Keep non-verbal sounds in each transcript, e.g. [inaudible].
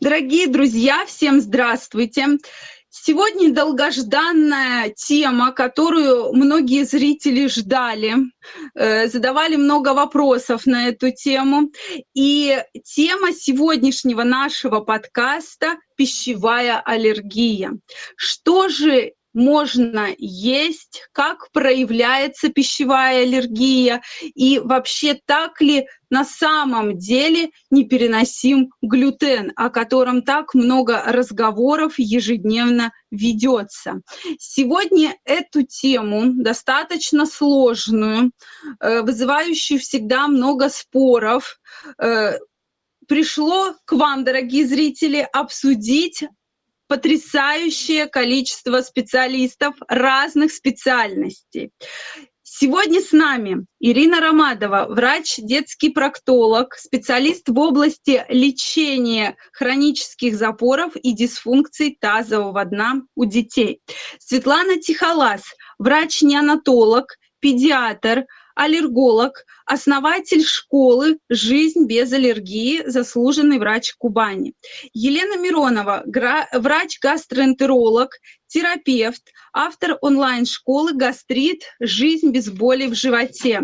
Дорогие друзья, всем здравствуйте! Сегодня долгожданная тема, которую многие зрители ждали, э, задавали много вопросов на эту тему. И тема сегодняшнего нашего подкаста – пищевая аллергия. Что же можно есть, как проявляется пищевая аллергия и вообще так ли на самом деле непереносим глютен, о котором так много разговоров ежедневно ведется. Сегодня эту тему, достаточно сложную, э, вызывающую всегда много споров, э, пришло к вам, дорогие зрители, обсудить потрясающее количество специалистов разных специальностей. Сегодня с нами Ирина Ромадова, врач, детский проктолог, специалист в области лечения хронических запоров и дисфункций тазового дна у детей. Светлана Тихолас, врач-неонатолог, педиатр, аллерголог, основатель школы «Жизнь без аллергии», заслуженный врач Кубани. Елена Миронова, врач-гастроэнтеролог, терапевт, автор онлайн-школы «Гастрит. Жизнь без боли в животе».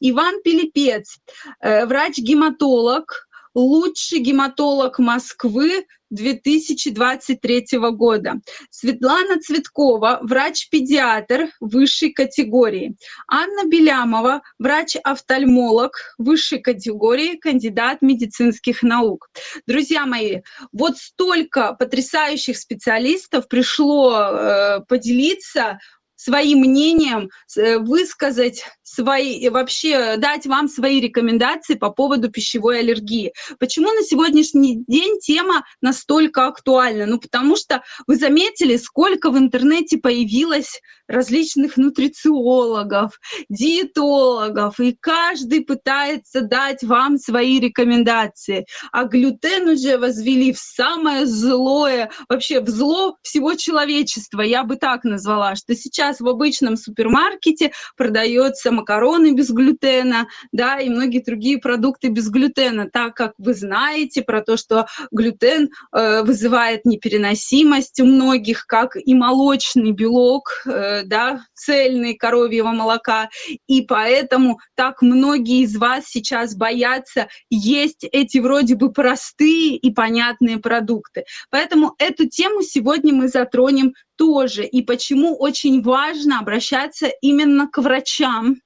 Иван Пилипец, э, врач-гематолог, лучший гематолог Москвы 2023 года. Светлана Цветкова, врач-педиатр высшей категории. Анна Белямова, врач-офтальмолог высшей категории, кандидат медицинских наук. Друзья мои, вот столько потрясающих специалистов пришло э, поделиться своим мнением, э, высказать свои, вообще дать вам свои рекомендации по поводу пищевой аллергии. Почему на сегодняшний день тема настолько актуальна? Ну, потому что вы заметили, сколько в интернете появилось различных нутрициологов, диетологов, и каждый пытается дать вам свои рекомендации. А глютен уже возвели в самое злое, вообще в зло всего человечества, я бы так назвала, что сейчас в обычном супермаркете продается макароны без глютена, да, и многие другие продукты без глютена, так как вы знаете про то, что глютен э, вызывает непереносимость у многих, как и молочный белок, э, да, цельный коровьего молока, и поэтому так многие из вас сейчас боятся есть эти вроде бы простые и понятные продукты. Поэтому эту тему сегодня мы затронем тоже, и почему очень важно обращаться именно к врачам,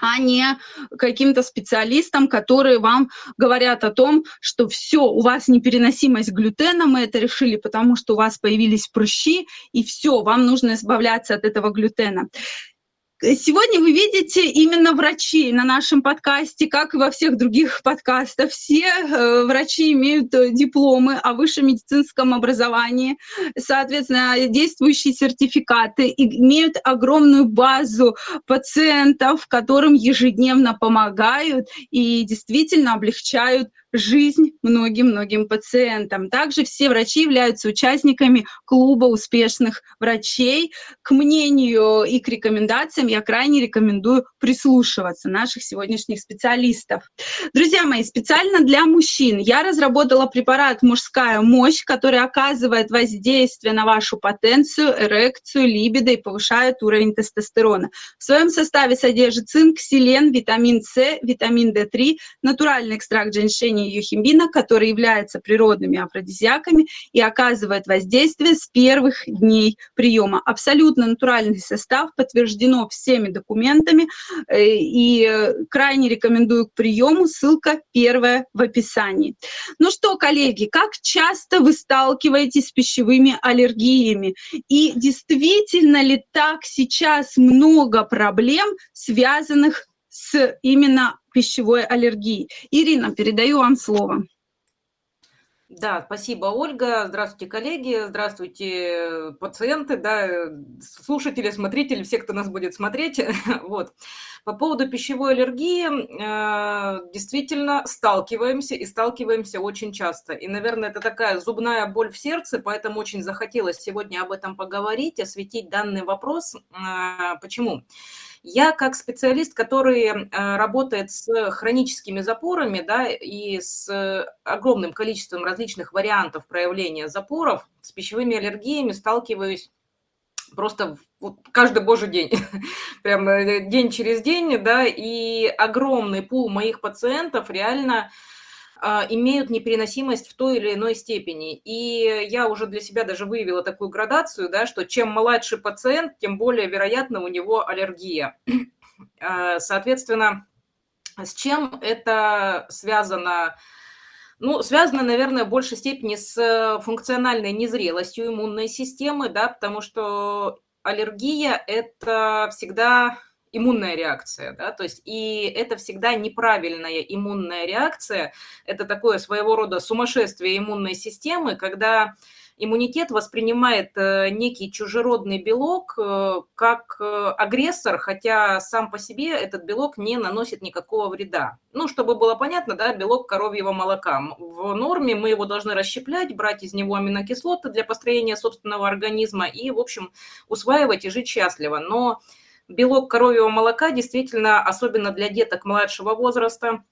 а не каким-то специалистам, которые вам говорят о том, что все, у вас непереносимость глютена, мы это решили, потому что у вас появились прыщи, и все, вам нужно избавляться от этого глютена. Сегодня вы видите именно врачей на нашем подкасте, как и во всех других подкастах. Все э, врачи имеют э, дипломы о высшем медицинском образовании, соответственно, действующие сертификаты, имеют огромную базу пациентов, которым ежедневно помогают и действительно облегчают жизнь многим-многим пациентам. Также все врачи являются участниками клуба успешных врачей. К мнению и к рекомендациям я крайне рекомендую прислушиваться наших сегодняшних специалистов. Друзья мои, специально для мужчин я разработала препарат «Мужская мощь», который оказывает воздействие на вашу потенцию, эрекцию, либидо и повышает уровень тестостерона. В своем составе содержит цинк, селен, витамин С, витамин D3, натуральный экстракт женьшени содержание юхимбина, которые являются природными афродизиаками и оказывает воздействие с первых дней приема. Абсолютно натуральный состав, подтверждено всеми документами э, и крайне рекомендую к приему. Ссылка первая в описании. Ну что, коллеги, как часто вы сталкиваетесь с пищевыми аллергиями? И действительно ли так сейчас много проблем, связанных с именно пищевой аллергией. Ирина, передаю вам слово. Да, спасибо, Ольга. Здравствуйте, коллеги, здравствуйте, пациенты, да, слушатели, смотрители, все, кто нас будет смотреть. [laughs] Вот. По поводу пищевой аллергии э, действительно сталкиваемся и сталкиваемся очень часто. И, наверное, это такая зубная боль в сердце, поэтому очень захотелось сегодня об этом поговорить, осветить данный вопрос. Э, почему? Я как специалист, который э, работает с хроническими запорами, да, и с огромным количеством различных вариантов проявления запоров, с пищевыми аллергиями сталкиваюсь просто вот каждый божий день, [laughs] прям э, день через день, да, и огромный пул моих пациентов реально имеют непереносимость в той или иной степени. И я уже для себя даже выявила такую градацию, да, что чем младше пациент, тем более вероятно у него аллергия. [clears throat] А, соответственно, с чем это связано? Ну, связано, наверное, в большей степени с функциональной незрелостью иммунной системы, да, потому что аллергия – это всегда иммунная реакция, да, то есть и это всегда неправильная иммунная реакция, это такое своего рода сумасшествие иммунной системы, когда иммунитет воспринимает э, некий чужеродный белок э, как э, агрессор, хотя сам по себе этот белок не наносит никакого вреда. Ну, чтобы было понятно, да, белок коровьего молока. В норме мы его должны расщеплять, брать из него аминокислоты для построения собственного организма и, в общем, усваивать и жить счастливо. Но белок коровьего молока действительно, особенно для деток младшего возраста,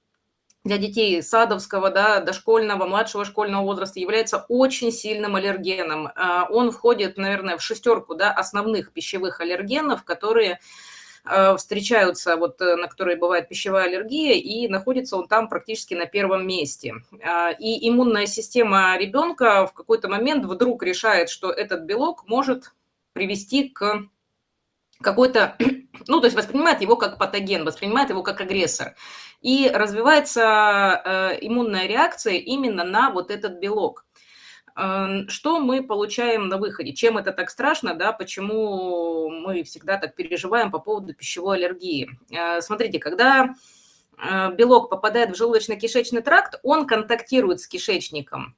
для детей садовского, да, дошкольного, младшего школьного возраста является очень сильным аллергеном. А, он входит, наверное, в шестерку да, основных пищевых аллергенов, которые а, встречаются, вот, э, на которые бывает пищевая аллергия, и находится он там практически на первом месте. А, и иммунная система ребенка в какой-то момент вдруг решает, что этот белок может привести к какой-то, [clears throat] ну, то есть воспринимает его как патоген, воспринимает его как агрессор. И развивается э, иммунная реакция именно на вот этот белок. Э, что мы получаем на выходе? Чем это так страшно, да, почему мы всегда так переживаем по поводу пищевой аллергии? Э, смотрите, когда э, белок попадает в желудочно-кишечный тракт, он контактирует с кишечником.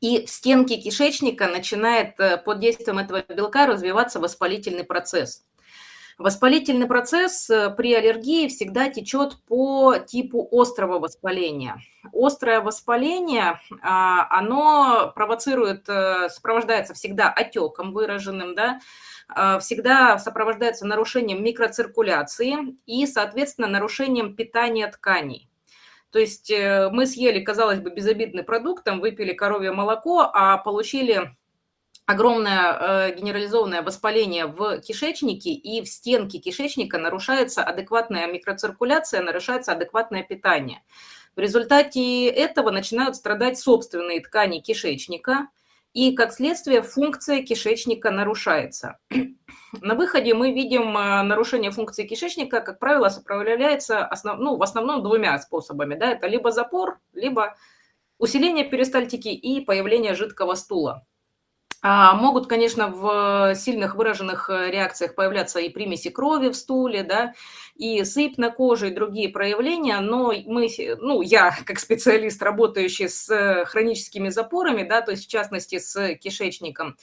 И в стенке кишечника начинает э, под действием этого белка развиваться воспалительный процесс. Воспалительный процесс э, при аллергии всегда течет по типу острого воспаления. Острое воспаление, а, оно провоцирует, э, сопровождается всегда отеком выраженным, да, а, всегда сопровождается нарушением микроциркуляции и, соответственно, нарушением питания тканей. То есть э, мы съели, казалось бы, безобидный продукт, там выпили коровье молоко, а получили огромное э, генерализованное воспаление в кишечнике, и в стенке кишечника нарушается адекватная микроциркуляция, нарушается адекватное питание. В результате этого начинают страдать собственные ткани кишечника, и, как следствие, функция кишечника нарушается. На выходе мы видим э, нарушение функции кишечника, как правило, сопротивляется основ, ну, в основном двумя способами. Да? Это либо запор, либо усиление перистальтики и появление жидкого стула. А, могут, конечно, в сильных выраженных э, реакциях появляться и примеси крови в стуле, да, и сыпь на коже, и другие проявления, но мы, ну, я [laughs] как специалист, работающий с э, хроническими запорами, да, то есть в частности с кишечником,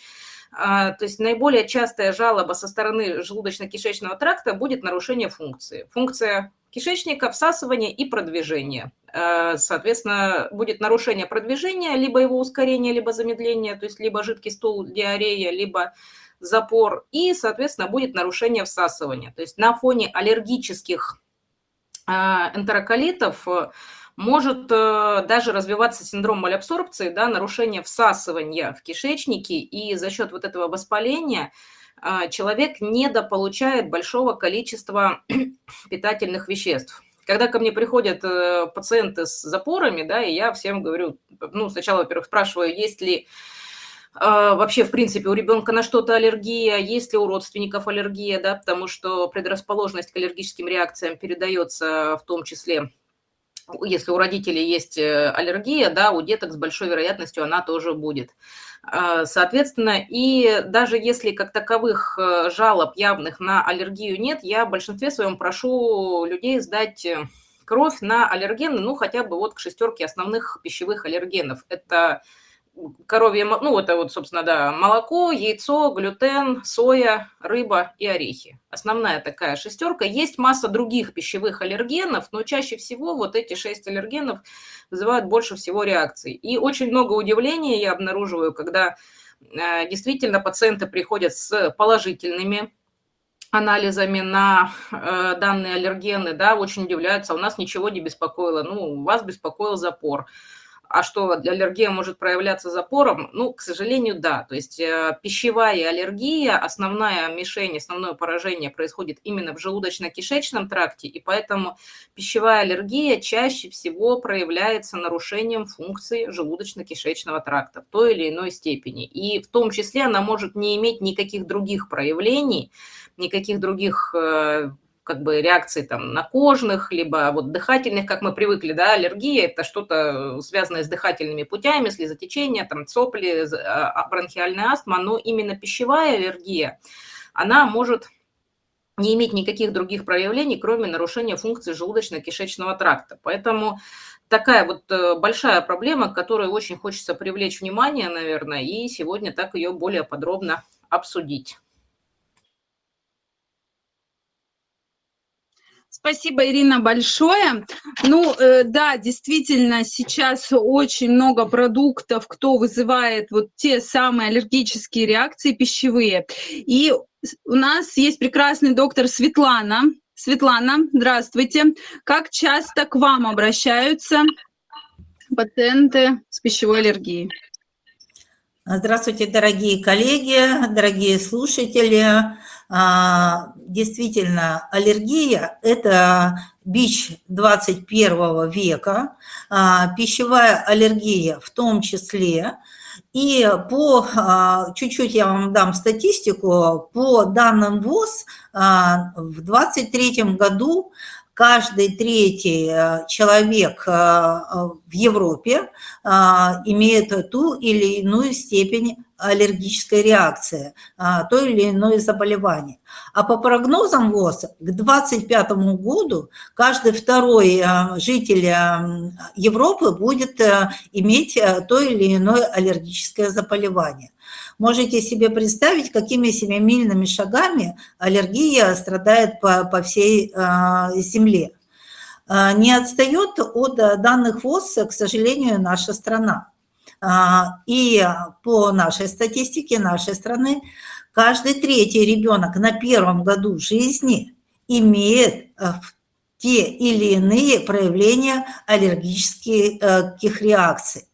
то есть наиболее частая жалоба со стороны желудочно-кишечного тракта будет нарушение функции. Функция кишечника, всасывание и продвижение. Э, соответственно, будет нарушение продвижения, либо его ускорение, либо замедление, то есть либо жидкий стул, диарея, либо запор, и, соответственно, будет нарушение всасывания. То есть на фоне аллергических э, энтероколитов может даже развиваться синдром малябсорбции, да, нарушение всасывания в кишечнике, и за счет вот этого воспаления – а, человек недополучает большого количества [clears throat] питательных веществ. Когда ко мне приходят э, пациенты с запорами, да, и я всем говорю, ну, сначала, во-первых, спрашиваю, есть ли вообще, в принципе, у ребенка на что-то аллергия, есть ли у родственников аллергия, да, потому что предрасположенность к аллергическим реакциям передается в том числе если у родителей есть э, аллергия, да, у деток с большой вероятностью она тоже будет. А, соответственно, и даже если как таковых э, жалоб явных на аллергию нет, я в большинстве своем прошу людей сдать э, кровь на аллергены, ну, хотя бы вот к шестерке основных пищевых аллергенов. Это коровье, ну, это вот, собственно, да, молоко, яйцо, глютен, соя, рыба и орехи. Основная такая шестерка. Есть масса других пищевых аллергенов, но чаще всего вот эти шесть аллергенов вызывают больше всего реакций. И очень много удивления я обнаруживаю, когда э, действительно пациенты приходят с положительными анализами на э, данные аллергены, да, очень удивляются, а у нас ничего не беспокоило. Ну, вас беспокоил запор. А что, аллергия может проявляться запором? Ну, к сожалению, да. То есть э, пищевая аллергия, основная мишень, основное поражение происходит именно в желудочно-кишечном тракте, и поэтому пищевая аллергия чаще всего проявляется нарушением функции желудочно-кишечного тракта в той или иной степени. И в том числе она может не иметь никаких других проявлений, никаких других э, как бы реакции там на кожных, либо вот дыхательных, как мы привыкли, да, аллергия – это что-то связанное с дыхательными путями, слезотечение, там сопли, а, а, бронхиальная астма, но именно пищевая аллергия, она может не иметь никаких других проявлений, кроме нарушения функции желудочно-кишечного тракта. Поэтому такая вот э, большая проблема, к которой очень хочется привлечь внимание, наверное, и сегодня так ее более подробно обсудить. Спасибо, Ирина, большое. Ну, э, да, действительно, сейчас очень много продуктов, кто вызывает вот те самые аллергические реакции пищевые. И у нас есть прекрасный доктор Светлана. Светлана, здравствуйте. Как часто к вам обращаются пациенты с пищевой аллергией? Здравствуйте, дорогие коллеги, дорогие слушатели. А, действительно, аллергия – это бич 21 века, а, пищевая аллергия в том числе. И по, а, чуть-чуть я вам дам статистику, по данным ВОЗ в 2023 году каждый третий э, человек э, в Европе э, имеет ту или иную степень аллергической реакции, то или иное заболевание. А по прогнозам ВОЗ к 2025 году каждый второй житель Европы будет иметь то или иное аллергическое заболевание. Можете себе представить, какими семимильными шагами аллергия страдает по, по всей э, земле. Э, не отстает от данных ВОЗ, к сожалению, наша страна. Э, и по нашей статистике нашей страны, каждый третий ребенок на первом году жизни имеет те или иные проявления аллергических реакций.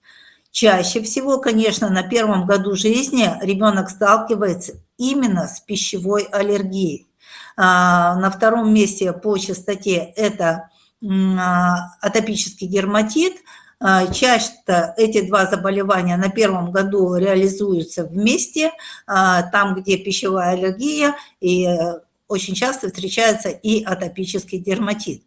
Чаще всего, конечно, на первом году жизни ребенок сталкивается именно с пищевой аллергией. А, на втором месте по частоте это а, атопический дерматит. А, часто эти два заболевания на первом году реализуются вместе, там, где пищевая аллергия, и очень часто встречается и атопический дерматит.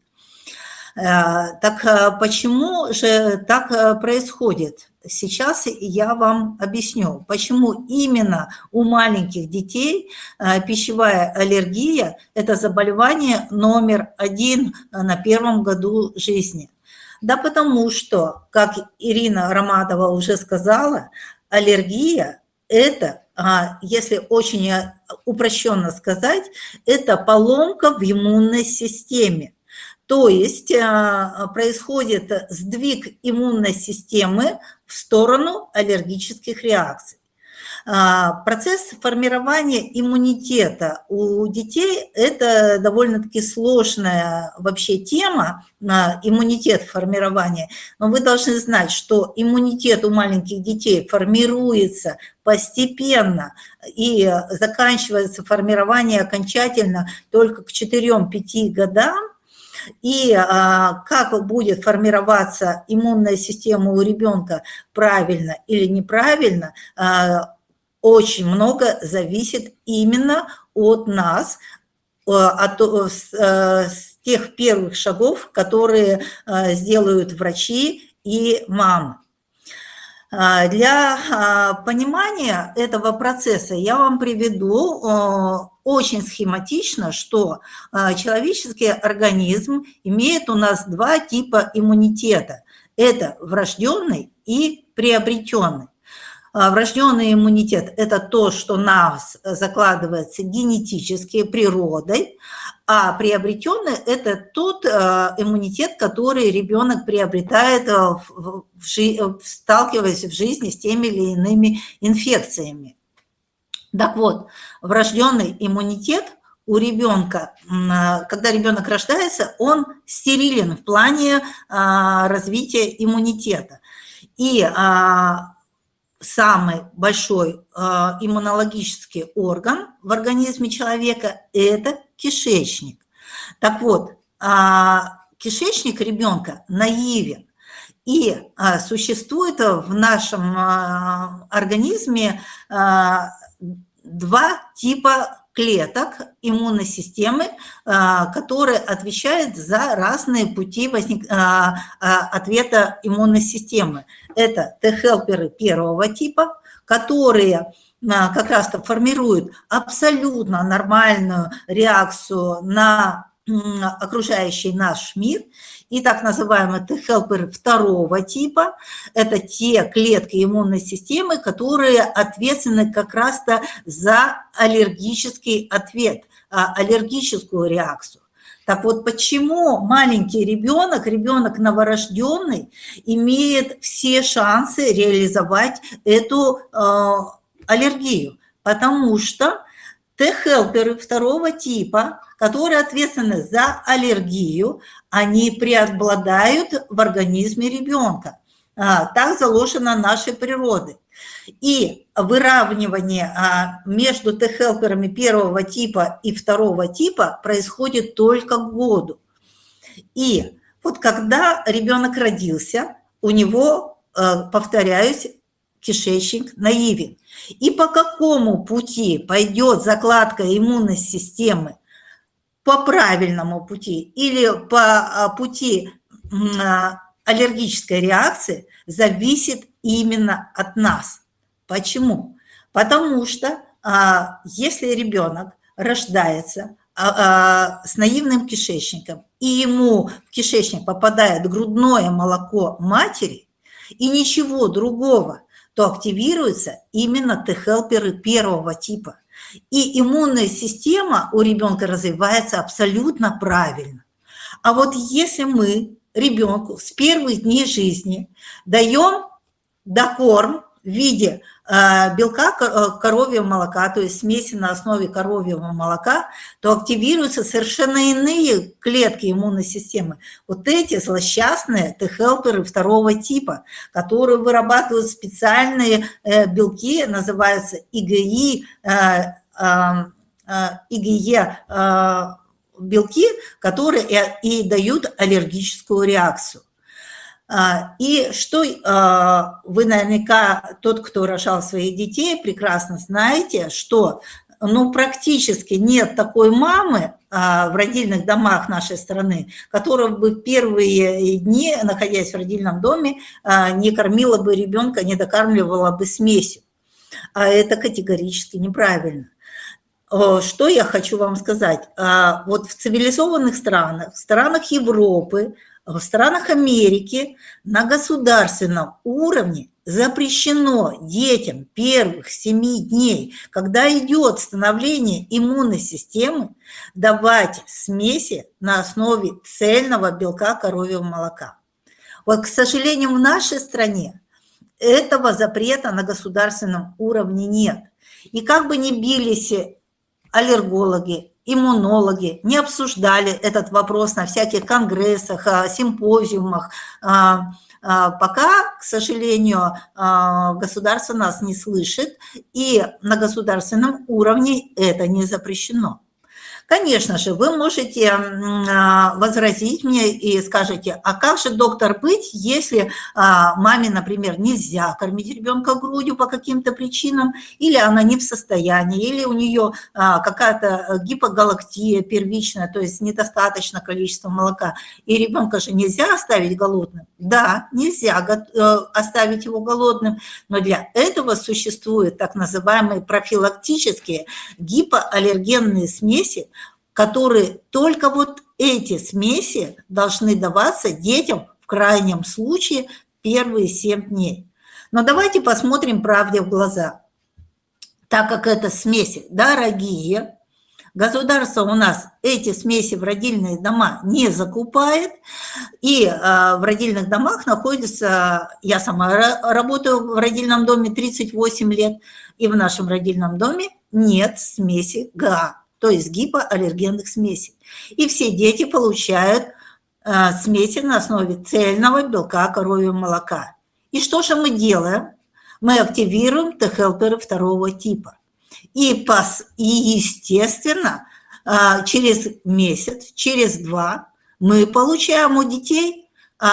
Так почему же так происходит? Сейчас я вам объясню, почему именно у маленьких детей э, пищевая аллергия – это заболевание номер один на первом году жизни. Да потому что, как Ирина Роматова уже сказала, аллергия – это, а, если очень упрощенно сказать, это поломка в иммунной системе. То есть а, происходит сдвиг иммунной системы в сторону аллергических реакций. А, процесс формирования иммунитета у детей – это довольно-таки сложная вообще тема, иммунитет формирования. Но вы должны знать, что иммунитет у маленьких детей формируется постепенно и заканчивается формирование окончательно только к 4-5 годам, и а, как будет формироваться иммунная система у ребенка правильно или неправильно, а, очень много зависит именно от нас, а, от, с тех первых шагов, которые сделают врачи и мамы. Для понимания этого процесса я вам приведу очень схематично, что а, человеческий организм имеет у нас два типа иммунитета. Это врожденный и приобретенный. А, врожденный иммунитет – это то, что нас закладывается генетически, природой, а приобретенный – это тот а, иммунитет, который ребенок приобретает, сталкиваясь в жизни с теми или иными инфекциями. Так вот, врожденный иммунитет у ребенка, когда ребенок рождается, он стерилен в плане развития иммунитета. И самый большой иммунологический орган в организме человека – это кишечник. Так вот, кишечник ребенка наивен. И а, существует в нашем а, организме а, два типа клеток иммунной системы, а, которые отвечают за разные пути возник... а, а, ответа иммунной системы. Это Т-хелперы первого типа, которые как раз-то формируют абсолютно нормальную реакцию на окружающий наш мир, и так называемые Т-хелперы второго типа, это те клетки иммунной системы, которые ответственны как раз-то за аллергический ответ, а, аллергическую реакцию. Так вот, почему маленький ребенок, ребенок новорожденный, имеет все шансы реализовать эту э, аллергию? Потому что Т-хелперы второго типа, которые ответственны за аллергию, они преобладают в организме ребенка. А, так заложено нашей природой. И выравнивание а, между Т-хелперами первого типа и второго типа происходит только к году. И вот когда ребенок родился, у него, э, повторяюсь, кишечник наивен. И по какому пути пойдет закладка иммунной системы по правильному пути или по а, пути а, аллергической реакции, зависит именно от нас. Почему? Потому что а, если ребенок рождается с наивным кишечником, и ему в кишечник попадает грудное молоко матери, и ничего другого то активируются именно Т-хелперы первого типа. И иммунная система у ребенка развивается абсолютно правильно. А вот если мы ребенку с первых дней жизни даем докорм в виде белка э, коровьего молока, то есть смеси на основе коровьего молока, то активируются совершенно иные клетки иммунной системы. Вот эти злосчастные Т-хелперы второго типа, которые вырабатывают специальные э, белки, называются ИГИ, ИГЕ белки, которые и дают аллергическую реакцию. А, и что а, вы наверняка, тот, кто рожал своих детей, прекрасно знаете, что ну, практически нет такой мамы а, в родильных домах нашей страны, которая бы первые дни, находясь в родильном доме, не кормила бы ребенка, не докармливала бы смесью. А это категорически неправильно. Что я хочу вам сказать? Вот в цивилизованных странах, в странах Европы, в странах Америки на государственном уровне запрещено детям первых семи дней, когда идет становление иммунной системы, давать смеси на основе цельного белка коровьего молока. Вот, к сожалению, в нашей стране этого запрета на государственном уровне нет. И как бы ни бились аллергологи, иммунологи не обсуждали этот вопрос на всяких конгрессах, а, симпозиумах. А, а, пока, к сожалению, государство нас не слышит, и на государственном уровне это не запрещено. Конечно же, вы можете а, возразить мне и скажете, а как же, доктор, быть, если а, маме, например, нельзя кормить ребенка грудью по каким-то причинам, или она не в состоянии, или у нее а, какая-то гипогалактия первичная, то есть недостаточно количества молока, и ребенка же нельзя оставить голодным? Да, нельзя э, оставить его голодным, но для этого существуют так называемые профилактические гипоаллергенные смеси, которые только вот эти смеси должны даваться детям в крайнем случае первые 7 дней. Но давайте посмотрим правде в глаза. Так как это смеси дорогие, государство у нас эти смеси в родильные дома не закупает, и а, в родильных домах находится, я сама работаю в родильном доме 38 лет, и в нашем родильном доме нет смеси ГА. То есть гипоаллергенных смесей. И все дети получают э, смеси на основе цельного белка коровьего молока. И что же мы делаем? Мы активируем Т-хелперы второго типа. И, пос, и естественно, э, через месяц, через два мы получаем у детей э,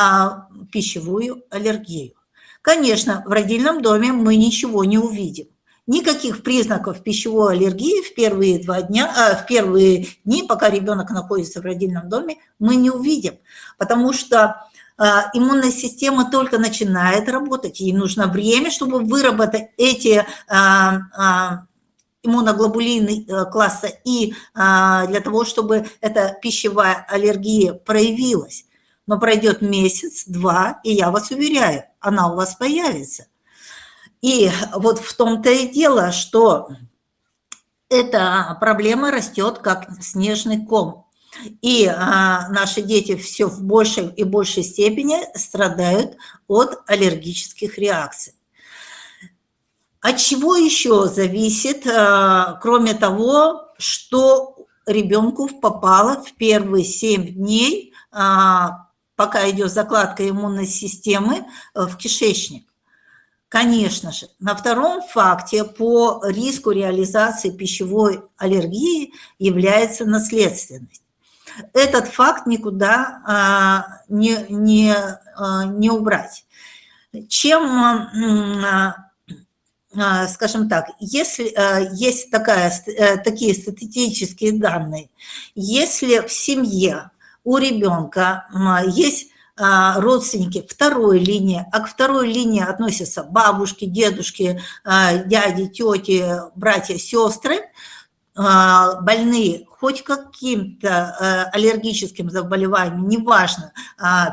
пищевую аллергию. Конечно, в родильном доме мы ничего не увидим. Никаких признаков пищевой аллергии в первые два дня, а, в первые дни, пока ребенок находится в родильном доме, мы не увидим, потому что а, иммунная система только начинает работать, ей нужно время, чтобы выработать эти а, а, иммуноглобулины э, класса И для того, чтобы эта пищевая аллергия проявилась. Но пройдет месяц, два, и я вас уверяю, она у вас появится. И вот в том-то и дело, что эта проблема растет как снежный ком. И а, наши дети все в большей и большей степени страдают от аллергических реакций. От чего еще зависит, а, кроме того, что ребенку попало в первые 7 дней, а, пока идет закладка иммунной системы, в кишечник? Конечно же, на втором факте по риску реализации пищевой аллергии является наследственность. Этот факт никуда а, не, не, а, не убрать. Чем, а, скажем так, если есть такая, э, такие статистические данные, если в семье у ребенка есть а, родственники второй линии, а к второй линии относятся бабушки, дедушки, а, дяди, тети, братья, сестры, а, больные хоть каким-то аллергическим заболеванием, неважно,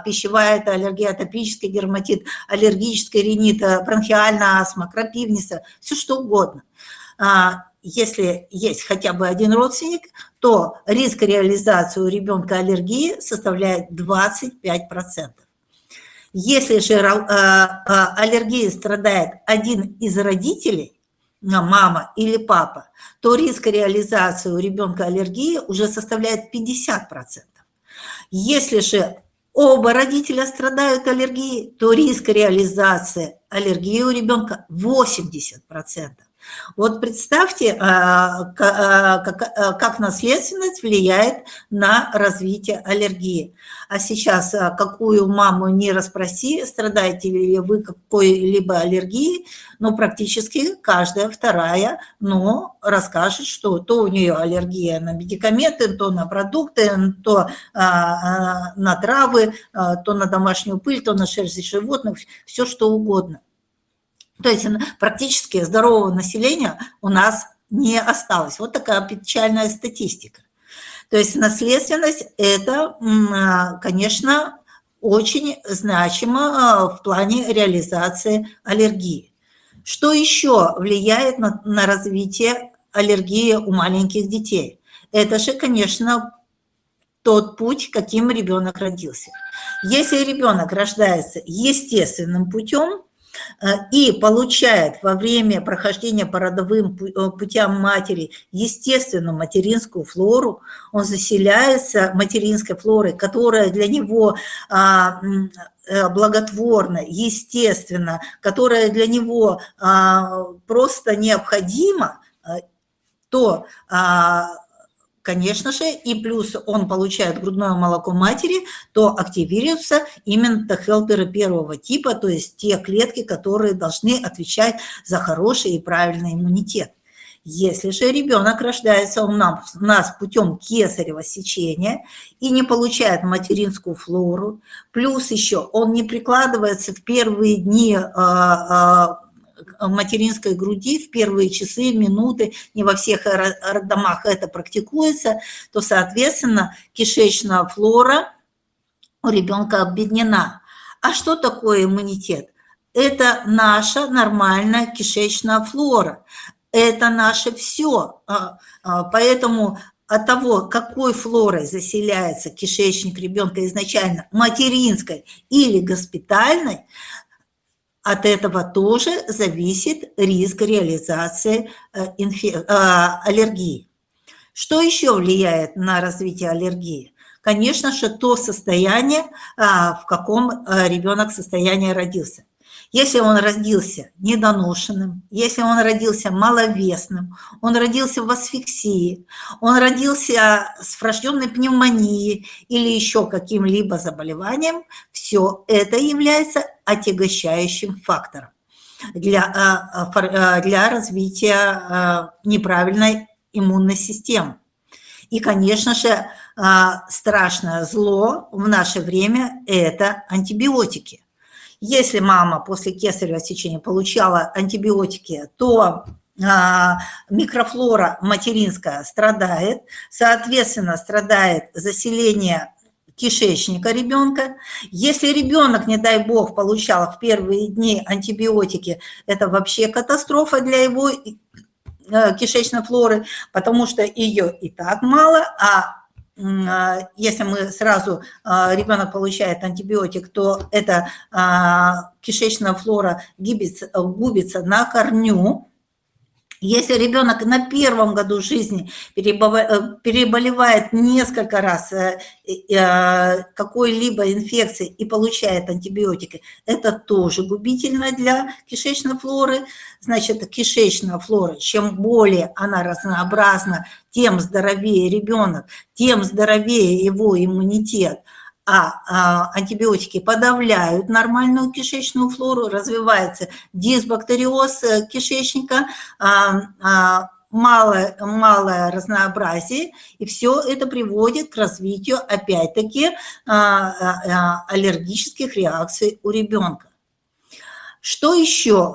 пищевая это аллергия, атопический дерматит, аллергический ринит, бронхиальная астма, крапивница, все что угодно если есть хотя бы один родственник, то риск реализации у ребенка аллергии составляет 25%. Если же э, э, аллергией страдает один из родителей, мама или папа, то риск реализации у ребенка аллергии уже составляет 50%. Если же оба родителя страдают аллергией, то риск реализации аллергии у ребенка 80%. Вот представьте, а, а, а, как наследственность влияет на развитие аллергии. А сейчас, какую маму не расспроси, страдаете ли вы какой-либо аллергией, но практически каждая вторая, но расскажет, что то у нее аллергия на медикаменты, то на продукты, то на травы, то на домашнюю пыль, то на шерсть животных, все что угодно. То есть практически здорового населения у нас не осталось. Вот такая печальная статистика. То есть наследственность – это, а, конечно, очень значимо а, в плане реализации аллергии. Что еще влияет на, на развитие аллергии у маленьких детей? Это же, конечно, тот путь, каким ребенок родился. Если ребенок рождается естественным путем, и получает во время прохождения по родовым э, путям матери естественную материнскую флору, он заселяется материнской флорой, которая для него а, э, благотворна, естественно, которая для него а, просто необходима, то а, конечно же, и плюс он получает грудное молоко матери, то активируются именно хелперы первого типа, то есть те клетки, которые должны отвечать за хороший и правильный иммунитет. Если же ребенок рождается у нас, у нас путем кесарево сечения и не получает материнскую флору, плюс еще он не прикладывается в первые дни а, а, материнской груди в первые часы, минуты, не во всех роддомах это практикуется, то, соответственно, кишечная флора у ребенка объединена. А что такое иммунитет? Это наша нормальная кишечная флора. Это наше все. А, а, поэтому от того, какой флорой заселяется кишечник ребенка изначально, материнской или госпитальной, от этого тоже зависит риск реализации э. Э, аллергии. Что еще влияет на развитие аллергии? Конечно же, то состояние, а, в каком а, ребенок состоянии родился. Если он родился недоношенным, если он родился маловесным, он родился в асфиксии, он родился с врожденной пневмонией или еще каким-либо заболеванием, все это является отягощающим фактором для, а, а, для развития а, неправильной иммунной системы. И, конечно же, страшное зло в наше время – это антибиотики. Если мама после кесарево сечения получала антибиотики, то микрофлора материнская страдает, соответственно, страдает заселение кишечника ребенка. Если ребенок, не дай бог, получал в первые дни антибиотики, это вообще катастрофа для его э, кишечной флоры, потому что ее и так мало, а а, если мы сразу, а, ребенок получает антибиотик, то эта кишечная флора гибится, губится на корню, если ребенок на первом году жизни э, переболевает несколько раз э, э, какой-либо инфекцией и получает антибиотики, это тоже губительно для кишечной флоры. Значит, кишечная флора, чем более она разнообразна, тем здоровее ребенок, тем здоровее его иммунитет – а, а антибиотики подавляют нормальную кишечную флору, развивается дисбактериоз э, кишечника, а, а, малое, малое разнообразие, и все это приводит к развитию, опять-таки, аллергических реакций у ребенка. Что еще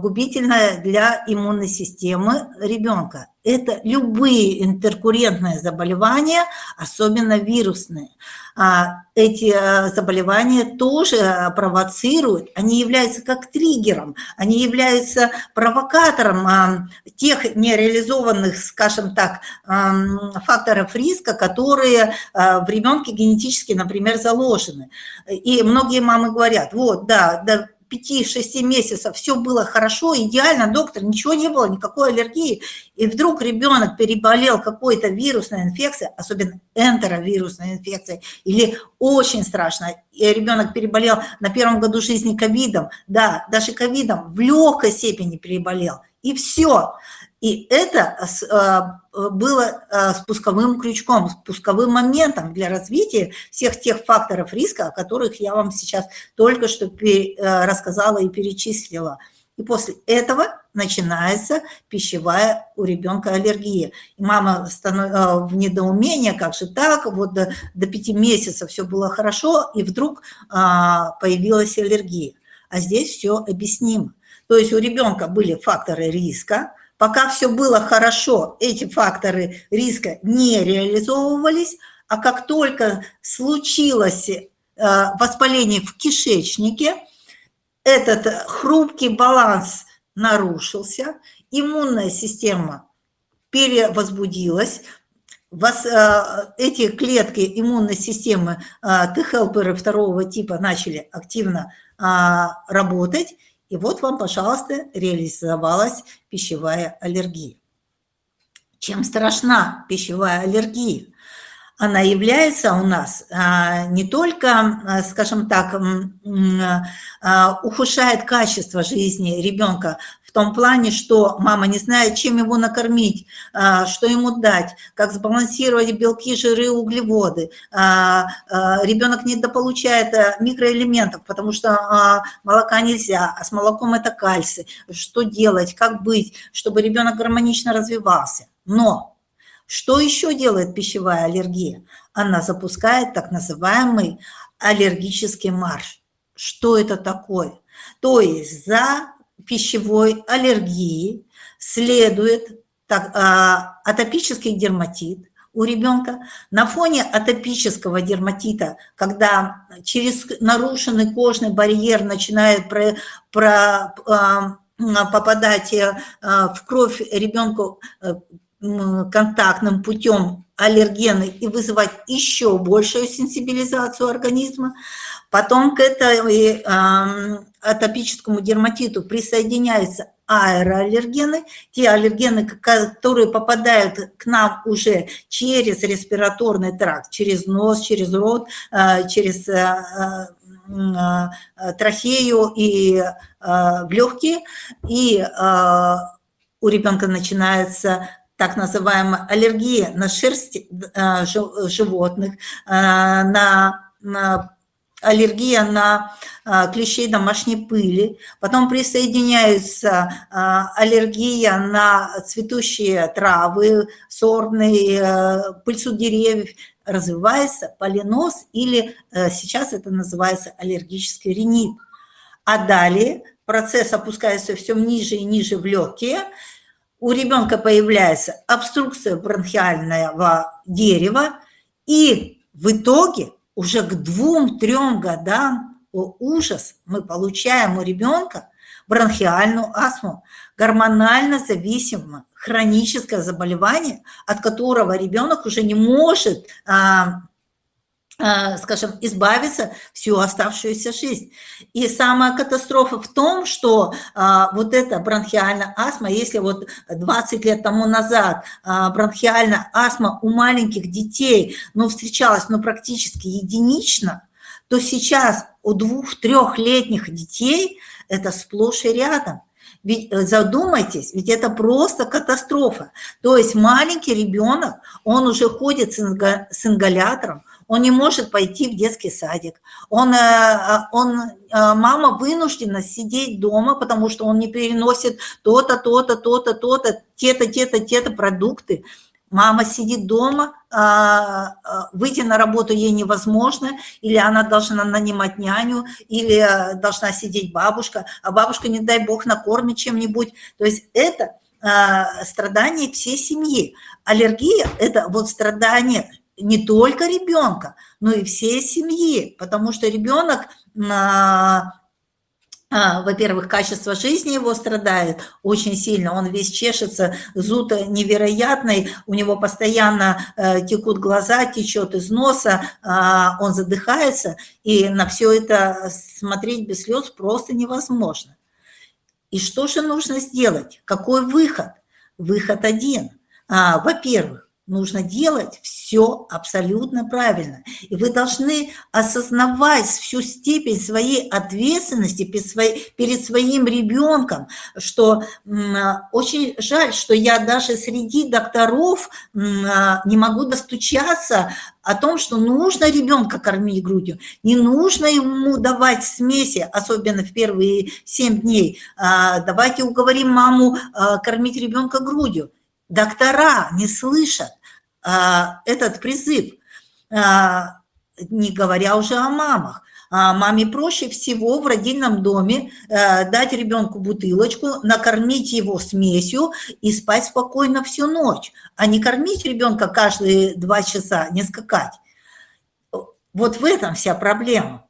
губительное для иммунной системы ребенка? Это любые интеркуррентные заболевания, особенно вирусные. А, эти а, заболевания тоже а, провоцируют, они являются как триггером, они являются провокатором тех нереализованных, скажем так, факторов риска, которые в ребенке генетически, например, заложены. И многие мамы говорят, вот, да, да 5-6 месяцев все было хорошо, идеально, доктор, ничего не было, никакой аллергии, и вдруг ребенок переболел какой-то вирусной инфекцией, особенно энтеровирусной инфекцией, или очень страшно, и ребенок переболел на первом году жизни ковидом, да, даже ковидом в легкой степени переболел, и все. И это э, было э, спусковым крючком, спусковым моментом для развития всех тех факторов риска, о которых я вам сейчас только что э, рассказала и перечислила. И после этого начинается пищевая у ребенка аллергия. И мама в недоумении, как же так, вот до, до 5 месяцев все было хорошо, и вдруг а, появилась аллергия. А здесь все объяснимо. То есть у ребенка были факторы риска, Пока все было хорошо, эти факторы риска не реализовывались, а как только случилось э, воспаление в кишечнике, этот хрупкий баланс нарушился, иммунная система перевозбудилась, э, эти клетки иммунной системы Т-хелперы второго типа начали активно а, работать, и вот вам, пожалуйста, реализовалась пищевая аллергия. Чем страшна пищевая аллергия? Она является у нас а, не только, а, скажем так, а, ухудшает качество жизни ребенка в том плане, что мама не знает, чем его накормить, что ему дать, как сбалансировать белки, жиры, углеводы. Ребенок недополучает э, микроэлементов, потому что молока нельзя, а с молоком это кальций. Что делать, как быть, чтобы ребенок гармонично развивался. Но что еще делает пищевая аллергия? Она запускает так называемый аллергический марш. Что это такое? То есть за пищевой аллергии следует так, а, атопический дерматит у ребенка. На фоне атопического дерматита, когда через нарушенный кожный барьер начинает про, про, а, попадать а, в кровь ребенку э, контактным путем аллергены и вызывать еще большую сенсибилизацию организма. Потом к этой атопическому дерматиту присоединяется аэроаллергены, те аллергены, которые попадают к нам уже через респираторный тракт, через нос, через рот, через трахею и в легкие, и у ребенка начинается так называемая аллергия на шерсть э, животных, э, на, на аллергия на э, клещей домашней пыли, потом присоединяются аллергия на цветущие травы, сорные, пыльцу деревьев, развивается полиноз или сейчас это называется аллергический ринит. А далее процесс опускается все ниже и ниже в легкие, у ребенка появляется обструкция бронхиального дерева, и в итоге уже к двум-трем годам, о ужас, мы получаем у ребенка бронхиальную астму, гормонально зависимое хроническое заболевание, от которого ребенок уже не может а, скажем, избавиться всю оставшуюся жизнь. И самая катастрофа в том, что а, вот эта бронхиальная астма, если вот 20 лет тому назад а, бронхиальная астма у маленьких детей, ну, встречалась, ну, практически единично, то сейчас у двух-трехлетних детей это сплошь и рядом. Ведь э, задумайтесь, ведь это просто катастрофа. То есть маленький ребенок, он уже ходит с ингалятором, он не может пойти в детский садик, он, э, он, э, мама вынуждена сидеть дома, потому что он не переносит то-то, то-то, то-то, то-то, те-то, те-то, те-то продукты. Мама сидит дома, выйти на работу ей невозможно, или она должна нанимать няню, или э, должна сидеть бабушка, а бабушка, не дай бог, накормит чем-нибудь. То есть это страдание всей семьи. Аллергия – это вот страдание не только ребенка, но и всей семьи, потому что ребенок, а, а, во-первых, качество жизни его страдает очень сильно, он весь чешется, зуд невероятный, у него постоянно э, текут глаза, течет из носа, а, он задыхается, и на все это смотреть без слез просто невозможно. И что же нужно сделать? Какой выход? Выход один. Во-первых, нужно делать все абсолютно правильно. И вы должны осознавать всю степень своей ответственности перед своим ребенком, что очень жаль, что я даже среди докторов не могу достучаться о том, что нужно ребенка кормить грудью, не нужно ему давать смеси, особенно в первые 7 дней. А, давайте уговорим маму а, кормить ребенка грудью. Доктора не слышат этот призыв, а, не говоря уже о мамах. А маме проще всего в родильном доме э, дать ребенку бутылочку, накормить его смесью и спать спокойно всю ночь, а не кормить ребенка каждые два часа, не скакать. Вот в этом вся проблема.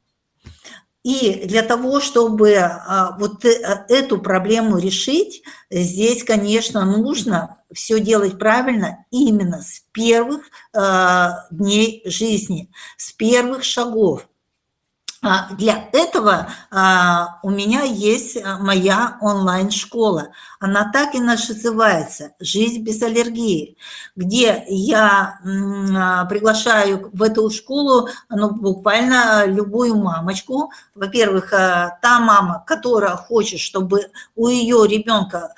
И для того, чтобы а, вот э, эту проблему решить, здесь, конечно, нужно все делать правильно именно с первых а, дней жизни, с первых шагов. А, для этого а, у меня есть а, моя онлайн-школа. Она так и называется «Жизнь без аллергии», где я приглашаю в эту школу ну, буквально любую мамочку. Во-первых, та мама, которая хочет, чтобы у ее ребенка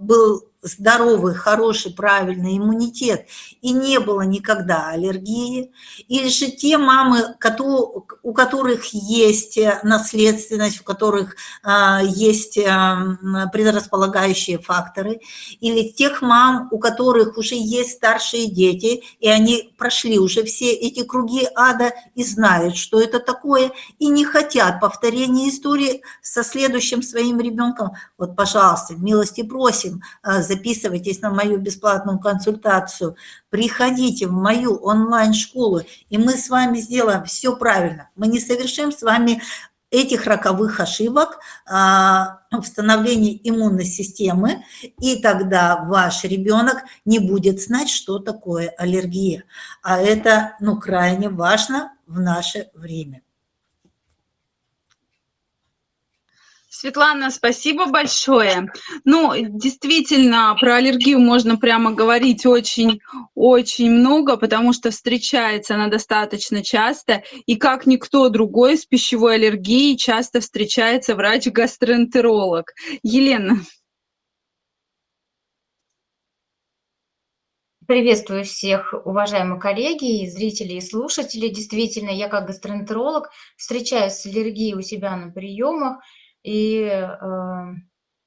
был здоровый, хороший, правильный иммунитет и не было никогда аллергии, или же те мамы, у которых есть наследственность, у которых а, есть а, предрасполагающие факторы, или тех мам, у которых уже есть старшие дети, и они прошли уже все эти круги ада и знают, что это такое, и не хотят повторения истории со следующим своим ребенком. Вот, пожалуйста, милости просим, а, записывайтесь на мою бесплатную консультацию, приходите в мою онлайн-школу, и мы с вами сделаем все правильно. Мы не совершим с вами этих роковых ошибок а, в становлении иммунной системы, и тогда ваш ребенок не будет знать, что такое аллергия. А это ну, крайне важно в наше время. Светлана, спасибо большое. Ну, действительно, про аллергию можно прямо говорить очень-очень много, потому что встречается она достаточно часто, и как никто другой с пищевой аллергией часто встречается врач-гастроэнтеролог. Елена. Приветствую всех, уважаемые коллеги, и зрители, и слушатели. Действительно, я как гастроэнтеролог встречаюсь с аллергией у себя на приемах, и э,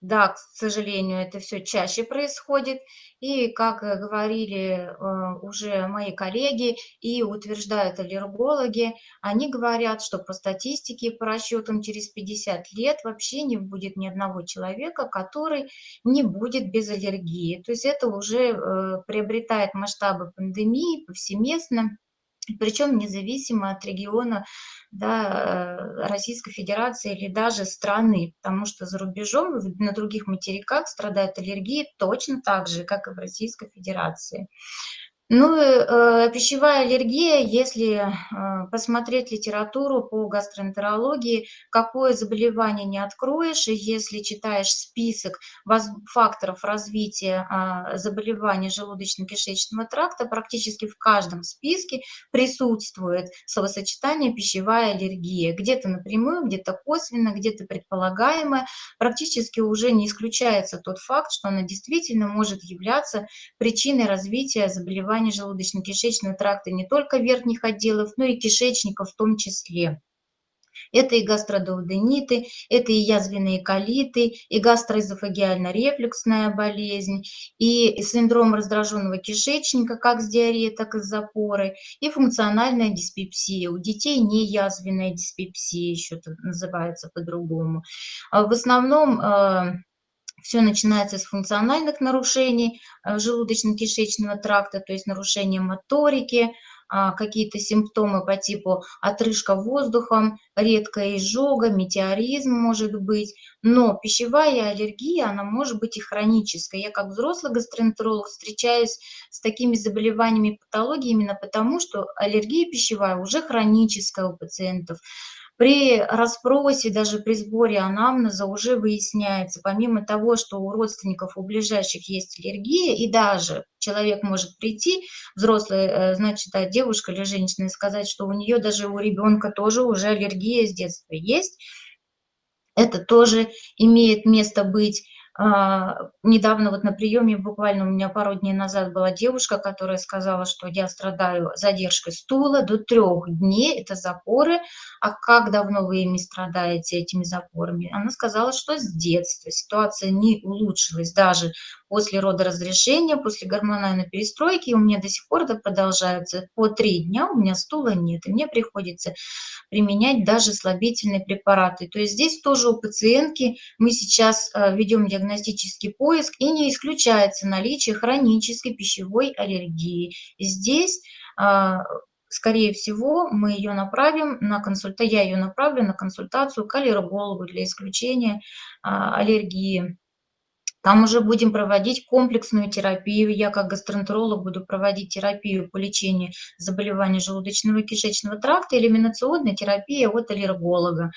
да, к сожалению, это все чаще происходит. И, как говорили э, уже мои коллеги и утверждают аллергологи, они говорят, что по статистике, по расчетам, через 50 лет вообще не будет ни одного человека, который не будет без аллергии. То есть это уже э, приобретает масштабы пандемии повсеместно причем независимо от региона да, э, Российской Федерации или даже страны, потому что за рубежом на других материках страдают аллергии точно так же, как и в Российской Федерации. Ну, э, пищевая аллергия, если э, посмотреть литературу по гастроэнтерологии, какое заболевание не откроешь, и если читаешь список факторов развития э, заболеваний желудочно-кишечного тракта, практически в каждом списке присутствует словосочетание пищевая аллергия. Где-то напрямую, где-то косвенно, где-то предполагаемое. Практически уже не исключается тот факт, что она действительно может являться причиной развития заболевания заболеваний желудочно-кишечного тракта не только верхних отделов, но и кишечника в том числе. Это и гастродуодениты, это и язвенные колиты, и гастроэзофагиально-рефлюксная болезнь, и синдром раздраженного кишечника, как с диареей, так и с запорой, и функциональная диспепсия. У детей не язвенная диспепсия еще называется по-другому. А в основном э, все начинается с функциональных нарушений э, желудочно-кишечного тракта, то есть нарушения моторики, а, какие-то симптомы по типу отрыжка воздухом, редкая изжога, метеоризм может быть. Но пищевая аллергия, она может быть и хронической. Я как взрослый гастроэнтеролог встречаюсь с такими заболеваниями патологии именно потому, что аллергия пищевая уже хроническая у пациентов. При расспросе, даже при сборе анамнеза уже выясняется, помимо того, что у родственников, у ближайших есть аллергия, и даже человек может прийти, взрослый, э, значит, да, девушка или женщина, и сказать, что у нее даже у ребенка тоже уже аллергия с детства есть, это тоже имеет место быть. А, недавно вот на приеме, буквально у меня пару дней назад была девушка, которая сказала, что я страдаю задержкой стула до трех дней, это запоры. А как давно вы ими страдаете, этими запорами? Она сказала, что с детства ситуация не улучшилась даже после родоразрешения, после гормональной перестройки, у меня до сих пор это продолжается по три дня, у меня стула нет, и мне приходится применять даже слабительные препараты. То есть здесь тоже у пациентки мы сейчас э, ведем диагностический поиск, и не исключается наличие хронической пищевой аллергии. Здесь э, скорее всего, мы ее направим на консультацию, я ее направлю на консультацию к аллергологу для исключения а, аллергии. Там уже будем проводить комплексную терапию. Я как гастроэнтеролог буду проводить терапию по лечению заболеваний желудочного и кишечного тракта, элиминационная терапия от аллерголога,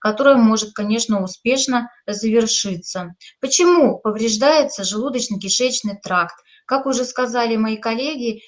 которая может, конечно, успешно завершиться. Почему повреждается желудочно-кишечный тракт? Как уже сказали мои коллеги,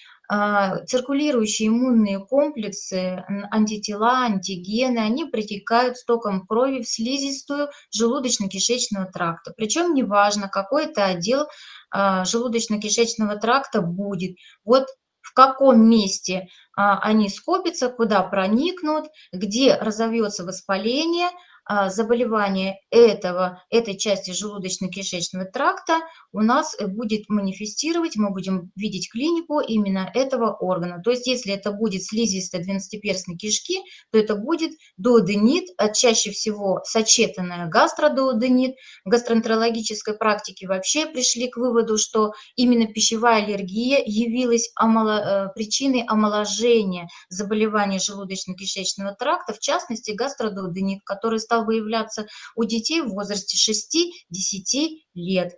циркулирующие иммунные комплексы, антитела, антигены, они притекают стоком крови в слизистую желудочно-кишечного тракта. Причем неважно, какой это отдел а, желудочно-кишечного тракта будет. Вот в каком месте а, они скопятся, куда проникнут, где разовьется воспаление – а, заболевание этого, этой части желудочно-кишечного тракта у нас э, будет манифестировать, мы будем видеть клинику именно этого органа. То есть если это будет слизистая двенадцатиперстной кишки, то это будет дуоденит, а чаще всего сочетанная гастродуоденит. В гастроэнтерологической практике вообще пришли к выводу, что именно пищевая аллергия явилась омоло, э, причиной омоложения заболеваний желудочно-кишечного тракта, в частности гастродуоденит, который стал стал выявляться у детей в возрасте 6-10 лет.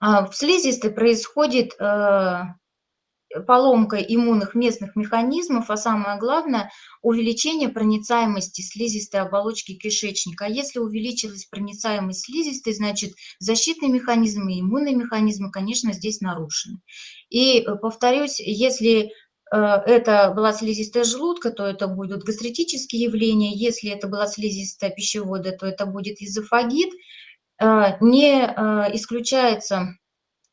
А, в слизистой происходит э, поломка иммунных местных механизмов, а самое главное – увеличение проницаемости слизистой оболочки кишечника. А если увеличилась проницаемость слизистой, значит защитные механизмы и иммунные механизмы, конечно, здесь нарушены. И э, повторюсь, если это была слизистая желудка, то это будут гастритические явления. Если это была слизистая пищевода, то это будет эзофагит. Э, не исключается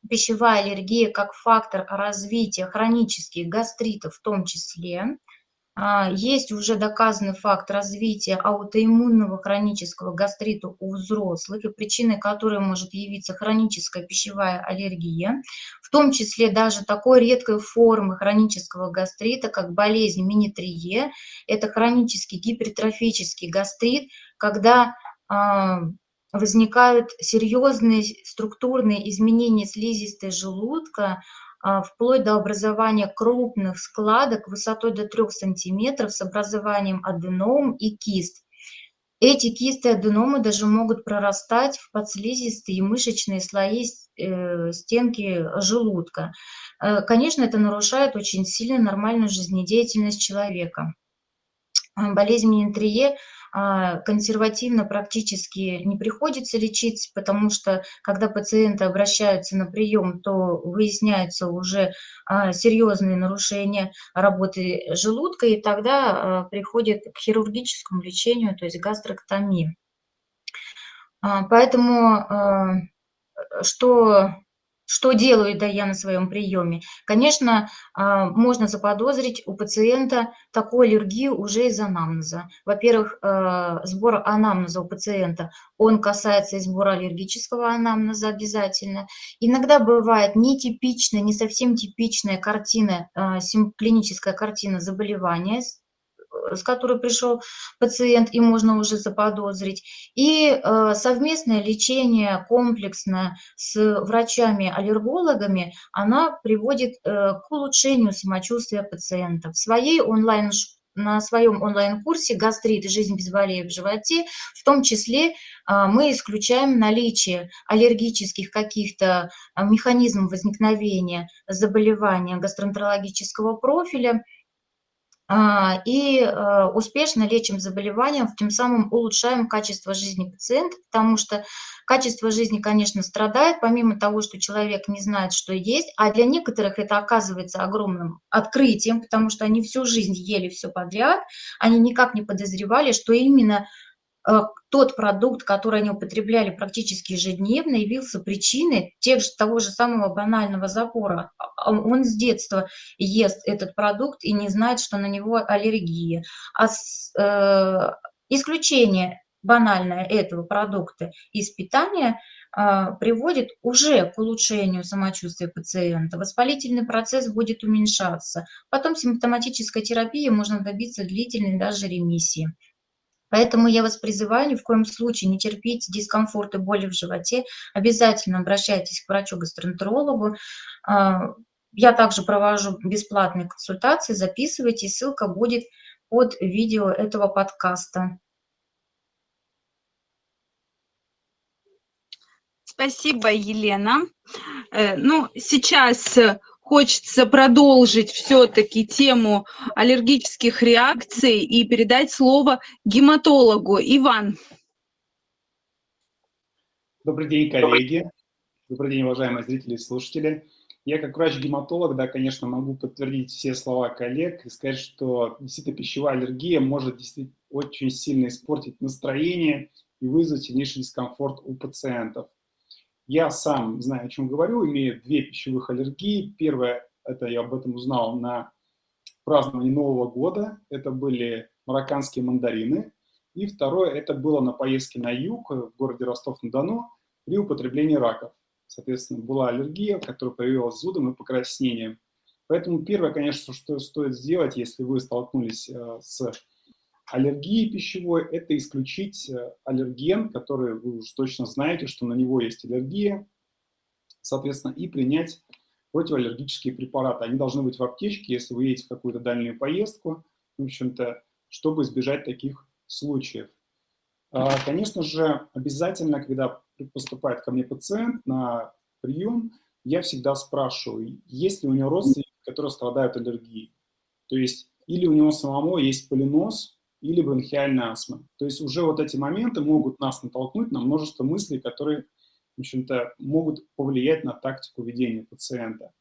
пищевая аллергия как фактор развития хронических гастритов в том числе. А, есть уже доказанный факт развития аутоиммунного хронического гастрита у взрослых, и причиной которой может явиться хроническая пищевая аллергия, в том числе даже такой редкой формы хронического гастрита, как болезнь минитрие. Это хронический гипертрофический гастрит, когда а, возникают серьезные структурные изменения слизистой желудка, вплоть до образования крупных складок высотой до 3 см с образованием аденом и кист. Эти кисты аденомы даже могут прорастать в подслизистые мышечные слои э, стенки желудка. Э, конечно, это нарушает очень сильно нормальную жизнедеятельность человека. Болезнь менентрие а, консервативно практически не приходится лечить, потому что когда пациенты обращаются на прием, то выясняются уже а, серьезные нарушения работы желудка, и тогда а, приходит к хирургическому лечению, то есть гастроктомии. Поэтому что что делаю да, я на своем приеме? Конечно, а, можно заподозрить у пациента такую аллергию уже из анамнеза. Во-первых, а, сбор анамнеза у пациента, он касается и сбора аллергического анамнеза обязательно. Иногда бывает нетипичная, не совсем типичная картина, а, клиническая картина заболевания с которой пришел пациент, и можно уже заподозрить, и э, совместное лечение комплексное с врачами-аллергологами, она приводит э, к улучшению самочувствия пациента. В своей онлайн на своем онлайн-курсе «Гастрит. Жизнь без болей в животе», в том числе а, мы исключаем наличие аллергических каких-то механизмов возникновения заболевания гастроэнтерологического профиля, и э, успешно лечим заболевания, тем самым улучшаем качество жизни пациента, потому что качество жизни, конечно, страдает, помимо того, что человек не знает, что есть, а для некоторых это оказывается огромным открытием, потому что они всю жизнь ели все подряд, они никак не подозревали, что именно тот продукт, который они употребляли практически ежедневно, явился причиной тех же, того же самого банального запора. А, а он с детства ест этот продукт и не знает, что на него аллергия. А с, э, исключение банальное этого продукта из питания э, приводит уже к улучшению самочувствия пациента. Воспалительный процесс будет уменьшаться. Потом симптоматической терапии можно добиться длительной даже ремиссии. Поэтому я вас призываю ни в коем случае не терпеть дискомфорт и боли в животе. Обязательно обращайтесь к врачу-гастроэнтерологу. А, я также провожу бесплатные консультации, записывайте, ссылка будет под видео этого подкаста. Спасибо, Елена. Э, ну, сейчас хочется продолжить все-таки тему аллергических реакций и передать слово гематологу. Иван. Добрый день, коллеги. Добрый день, уважаемые зрители и слушатели. Я как врач-гематолог, да, конечно, могу подтвердить все слова коллег и сказать, что действительно пищевая аллергия может действительно очень сильно испортить настроение и вызвать сильнейший дискомфорт у пациентов. Я сам знаю, о чем говорю, имею две пищевых аллергии. Первое, это я об этом узнал на праздновании Нового года. Это были марокканские мандарины. И второе, это было на поездке на юг в городе Ростов-на-Дону при употреблении раков. Соответственно, была аллергия, которая появилась зудом и покраснением. Поэтому первое, конечно, что стоит сделать, если вы столкнулись э, с аллергии пищевой – это исключить э, аллерген, который вы уже точно знаете, что на него есть аллергия, соответственно, и принять противоаллергические препараты. Они должны быть в аптечке, если вы едете в какую-то дальнюю поездку, в общем-то, чтобы избежать таких случаев. А, конечно же, обязательно, когда поступает ко мне пациент на прием, я всегда спрашиваю, есть ли у него родственник, которые страдают аллергией. То есть или у него самого есть полинос, или бронхиальная астма. То есть уже вот эти моменты могут нас натолкнуть на множество мыслей, которые, в общем-то, могут повлиять на тактику ведения пациента.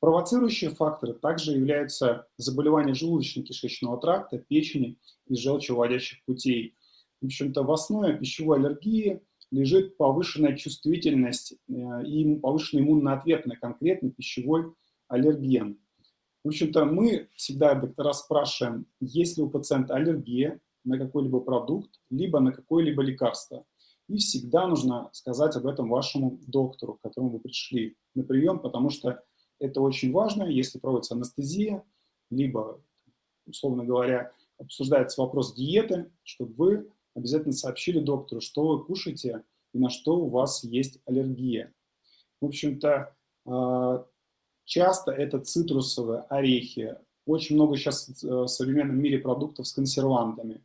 Провоцирующие факторы также являются заболевания желудочно-кишечного тракта, печени и желчевыводящих путей. В общем-то, в основе пищевой аллергии лежит повышенная чувствительность э, и повышенный иммунный ответ на конкретный пищевой аллерген. В общем-то, мы всегда доктора спрашиваем, есть ли у пациента аллергия на какой-либо продукт, либо на какое-либо лекарство. И всегда нужно сказать об этом вашему доктору, к которому вы пришли на прием, потому что это очень важно, если проводится анестезия, либо, условно говоря, обсуждается вопрос диеты, чтобы вы обязательно сообщили доктору, что вы кушаете и на что у вас есть аллергия. В общем-то, а, часто это цитрусовые орехи. Очень много сейчас э, в современном мире продуктов с консервантами.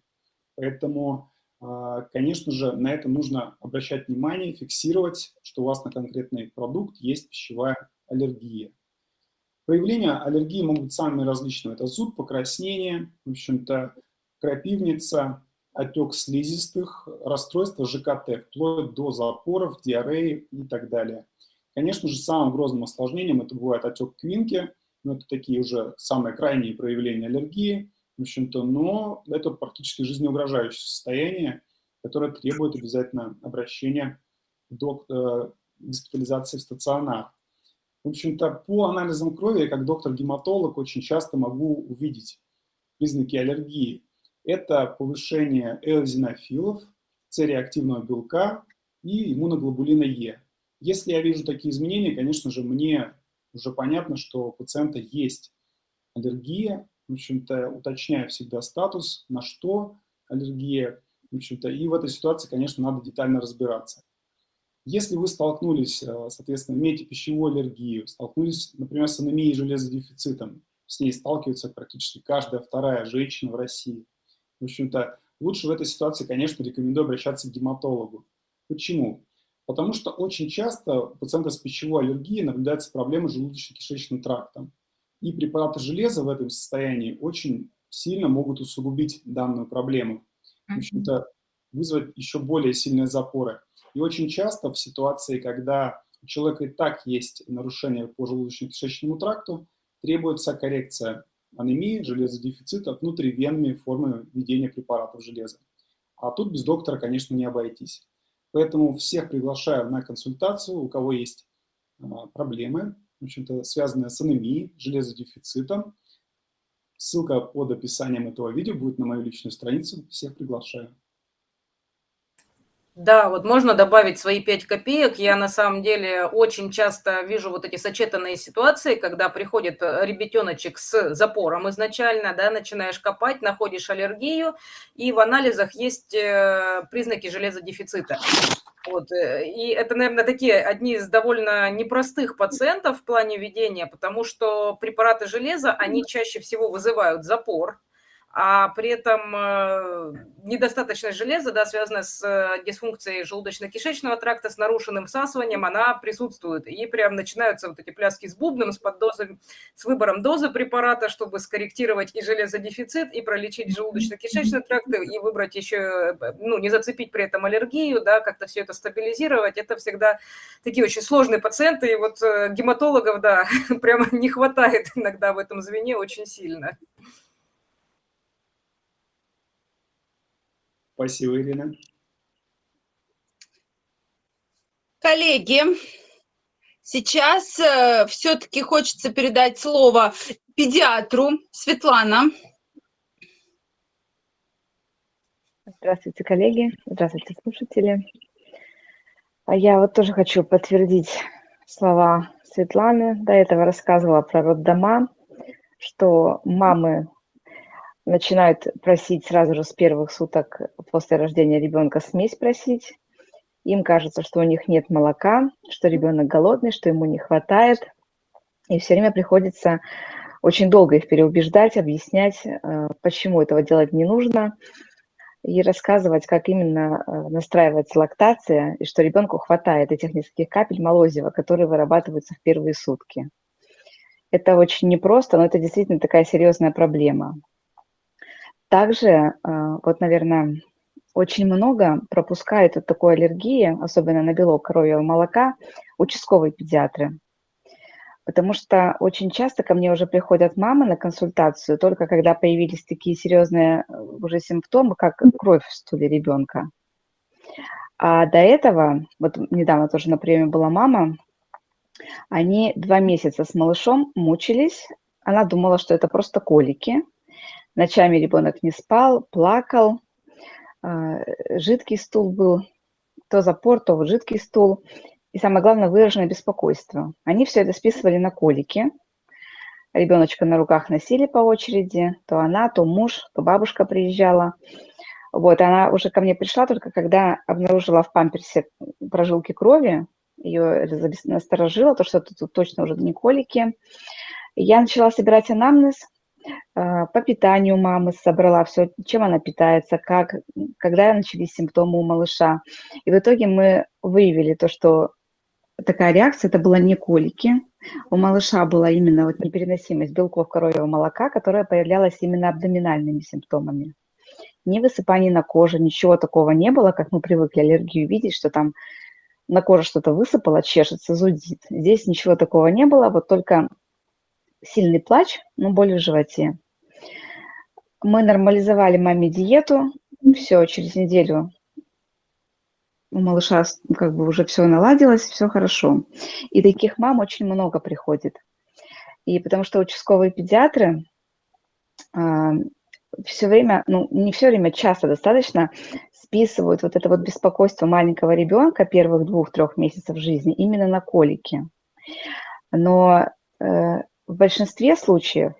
Поэтому, а, конечно же, на это нужно обращать внимание, фиксировать, что у вас на конкретный продукт есть пищевая аллергия. Проявления аллергии могут быть самыми различными. Это зуд, покраснение, в общем-то, крапивница, отек слизистых, расстройство ЖКТ, вплоть до запоров, диареи и так далее. Конечно же, самым грозным осложнением это бывает отек квинки, но это такие уже самые крайние проявления аллергии, в общем-то, но это практически жизнеугрожающее состояние, которое требует обязательно обращения до э, госпитализации в стационар. В общем-то, по анализам крови, как доктор-гематолог, очень часто могу увидеть признаки аллергии. Это повышение эозинофилов, С-реактивного белка и иммуноглобулина Е. Если я вижу такие изменения, конечно же, мне уже понятно, что у пациента есть аллергия. В общем-то, уточняю всегда статус, на что аллергия. В общем-то, и в этой ситуации, конечно, надо детально разбираться. Если вы столкнулись, э, соответственно, имеете пищевую аллергию, столкнулись, например, с анемией железодефицитом, с ней сталкивается практически каждая вторая женщина в России. В общем-то, лучше в этой ситуации, конечно, рекомендую обращаться к гематологу. Почему? Потому что очень часто у пациента с пищевой аллергией наблюдаются проблемы с желудочно-кишечным трактом. И препараты железа в этом состоянии очень сильно могут усугубить данную проблему. В общем-то, вызвать еще более сильные запоры. И очень часто в ситуации, когда у человека и так есть нарушение по желудочно-кишечному тракту, требуется коррекция анемии, железодефицита внутривенными формами введения препаратов железа. А тут без доктора, конечно, не обойтись. Поэтому всех приглашаю на консультацию, у кого есть а, проблемы, в общем-то, связанные с анемией, железодефицитом. Ссылка под описанием этого видео будет на мою личную страницу. Всех приглашаю. Да, вот можно добавить свои пять копеек. Я на самом деле очень часто вижу вот эти сочетанные ситуации, когда приходит э, ребятеночек с запором изначально, да, начинаешь копать, находишь аллергию, и в анализах есть э, признаки железодефицита. Вот. Э, и это, наверное, такие одни из довольно непростых пациентов в плане ведения, потому что препараты железа, они чаще всего вызывают запор, а при этом э, недостаточность железа, да, связанная с э, дисфункцией желудочно-кишечного тракта, с нарушенным всасыванием, она присутствует. И прям начинаются вот эти пляски с бубном, с поддозой, с выбором дозы препарата, чтобы скорректировать и железодефицит, и пролечить желудочно-кишечный тракт, и выбрать еще, э, ну, не зацепить при этом аллергию, да, как-то все это стабилизировать. Это всегда такие очень сложные пациенты, и вот гематологов, да, [laughs] прямо не хватает иногда в этом звене очень сильно. Спасибо, Ирина. Коллеги, сейчас э, все-таки хочется передать слово педиатру Светлана. Здравствуйте, коллеги. Здравствуйте, слушатели. А я вот тоже хочу подтвердить слова Светланы. До этого рассказывала про роддома, что мамы начинают просить сразу же с первых суток после рождения ребенка смесь просить. Им кажется, что у них нет молока, что ребенок голодный, что ему не хватает. И все время приходится очень долго их переубеждать, объяснять, э, почему этого делать не нужно, и рассказывать, как именно э, настраивается лактация, и что ребенку хватает этих нескольких капель молозива, которые вырабатываются в первые сутки. Это очень непросто, но это действительно такая серьезная проблема. Также, вот, наверное, очень много пропускают от такой аллергии, особенно на белок коровьего молока, участковые педиатры. Потому что очень часто ко мне уже приходят мамы на консультацию, только когда появились такие серьезные э, уже симптомы, как кровь в стуле ребенка. А до этого, вот недавно тоже на приеме была мама, они два месяца с малышом мучились. Она думала, что это просто колики. Ночами ребенок не спал, плакал. А, жидкий стул был, то запор, то вот жидкий стул и самое главное, выраженное беспокойство. Они все это списывали на колики. Ребеночка на руках носили по очереди, то она, то муж, то бабушка приезжала. Вот, она уже ко мне пришла только когда обнаружила в памперсе прожилки крови, ее насторожило, то, что тут точно уже не колики. Я начала собирать анамнез, по питанию мамы собрала все, чем она питается, как, когда начались симптомы у малыша. И в итоге мы выявили то, что такая реакция, это была не колики. У малыша была именно вот непереносимость белков коровьего молока, которая появлялась именно абдоминальными симптомами. Ни высыпаний на коже, ничего такого не было, как мы привыкли аллергию видеть, что там на коже что-то высыпало, чешется, зудит. Здесь ничего такого не было, вот только сильный плач, но боль в животе. Мы нормализовали маме диету, все, через неделю у малыша как бы уже все наладилось, все хорошо. И таких мам очень много приходит. И потому что участковые педиатры а, все время, ну не все время, часто достаточно списывают вот это вот беспокойство маленького ребенка первых двух-трех месяцев жизни именно на колики. Но э, в большинстве случаев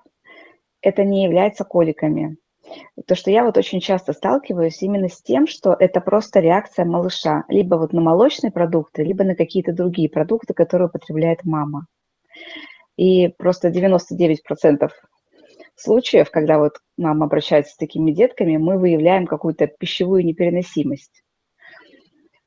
это не является коликами. То, что я вот очень часто сталкиваюсь именно с тем, что это просто реакция малыша, либо вот на молочные продукты, либо на какие-то другие продукты, которые употребляет мама. И просто 99% случаев, когда вот мама обращается с такими детками, мы выявляем какую-то пищевую непереносимость.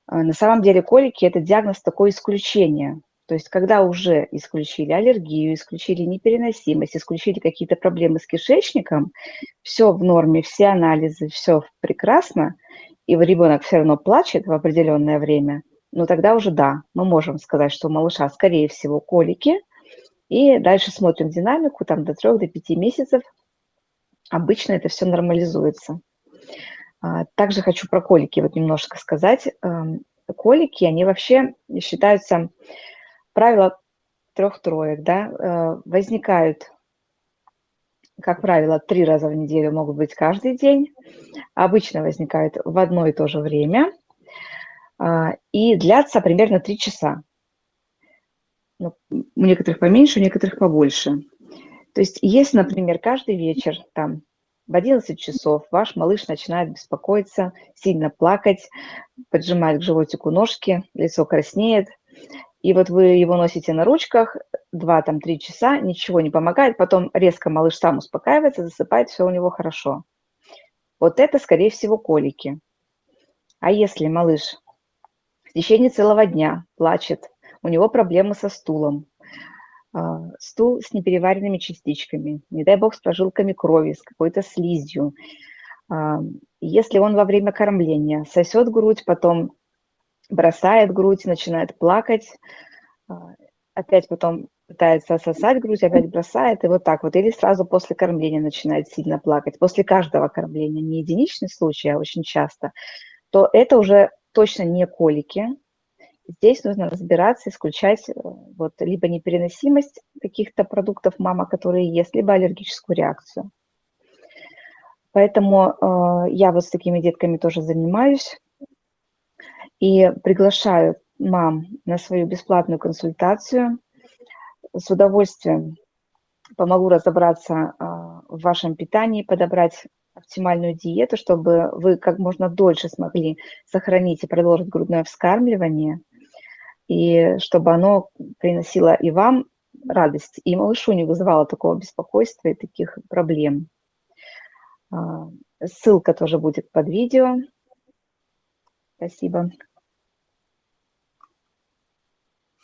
А на самом деле колики – это диагноз такое исключение. То есть когда уже исключили аллергию, исключили непереносимость, исключили какие-то проблемы с кишечником, все в норме, все анализы, все прекрасно, и ребенок все равно плачет в определенное время, ну тогда уже да, мы можем сказать, что у малыша, скорее всего, колики, и дальше смотрим динамику, там до 3 до 5 месяцев, обычно это все нормализуется. А, также хочу про колики вот немножко сказать. Эм, колики, они вообще считаются правило трех троек, да, э, возникают, как правило, три раза в неделю, могут быть каждый день, обычно возникают в одно и то же время а, и длятся примерно три часа. Ну, у некоторых поменьше, у некоторых побольше. То есть если, например, каждый вечер там в 11 часов ваш малыш начинает беспокоиться, сильно плакать, поджимает к животику ножки, лицо краснеет, и вот вы его носите на ручках 2-3 часа, ничего не помогает, потом резко малыш сам успокаивается, засыпает, все у него хорошо. Вот это, скорее всего, колики. А если малыш в течение целого дня плачет, у него проблемы со стулом, а, стул с непереваренными частичками, не дай бог с прожилками крови, с какой-то слизью. А, если он во время кормления сосет грудь, потом бросает грудь, начинает плакать, а, опять потом пытается сосать грудь, опять бросает, и вот так вот. Или сразу после кормления начинает сильно плакать. После каждого кормления, не единичный случай, а очень часто, то это уже точно не колики. Здесь нужно разбираться, исключать э, вот либо непереносимость каких-то продуктов мама, которые ест, либо аллергическую реакцию. Поэтому э, я вот с такими детками тоже занимаюсь и приглашаю мам на свою бесплатную консультацию. С удовольствием помогу разобраться а, в вашем питании, подобрать оптимальную диету, чтобы вы как можно дольше смогли сохранить и продолжить грудное вскармливание, и чтобы оно приносило и вам радость, и малышу не вызывало такого беспокойства и таких проблем. А, ссылка тоже будет под видео. Спасибо.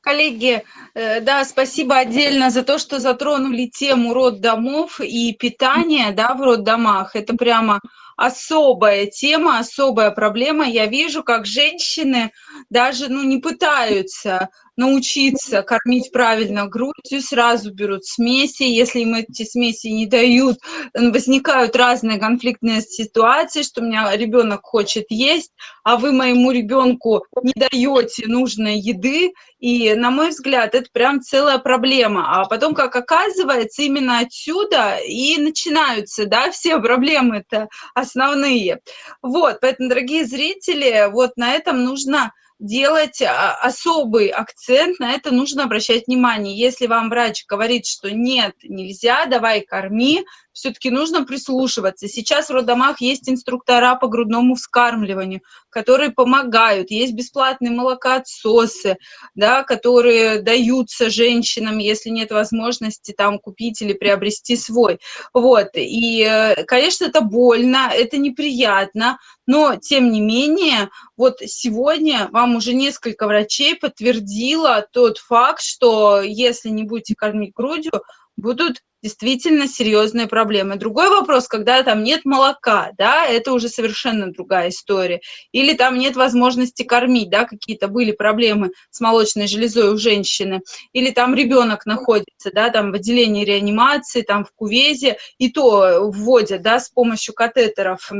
Коллеги, э, да, спасибо отдельно за то, что затронули тему роддомов и питания да, в роддомах. Это прямо особая тема, особая проблема. Я вижу, как женщины даже ну, не пытаются научиться кормить правильно грудью, сразу берут смеси, если им эти смеси не дают, возникают разные конфликтные ситуации, что у меня ребенок хочет есть, а вы моему ребенку не даете нужной еды, и, на мой взгляд, это прям целая проблема. А потом, как оказывается, именно отсюда и начинаются, да, [laughs] все проблемы-то основные. Вот, поэтому, дорогие зрители, вот на этом нужно делать а, особый акцент, на это нужно обращать внимание. Если вам врач говорит, что нет, нельзя, давай корми, все-таки нужно прислушиваться. Сейчас в роддомах есть инструктора по грудному вскармливанию, которые помогают. Есть бесплатные молокоотсосы, да, которые даются женщинам, если нет возможности там купить или приобрести свой. Вот. И, э, конечно, это больно, это неприятно, но, тем не менее, вот сегодня вам уже несколько врачей подтвердило тот факт, что если не будете кормить грудью, будут действительно серьезные проблемы. Другой вопрос, когда там нет молока, да, это уже совершенно другая история. Или там нет возможности кормить, да, какие-то были проблемы с молочной железой у женщины. Или там ребенок находится, да, там в отделении реанимации, там в кувезе, и то вводят, да, с помощью катетеров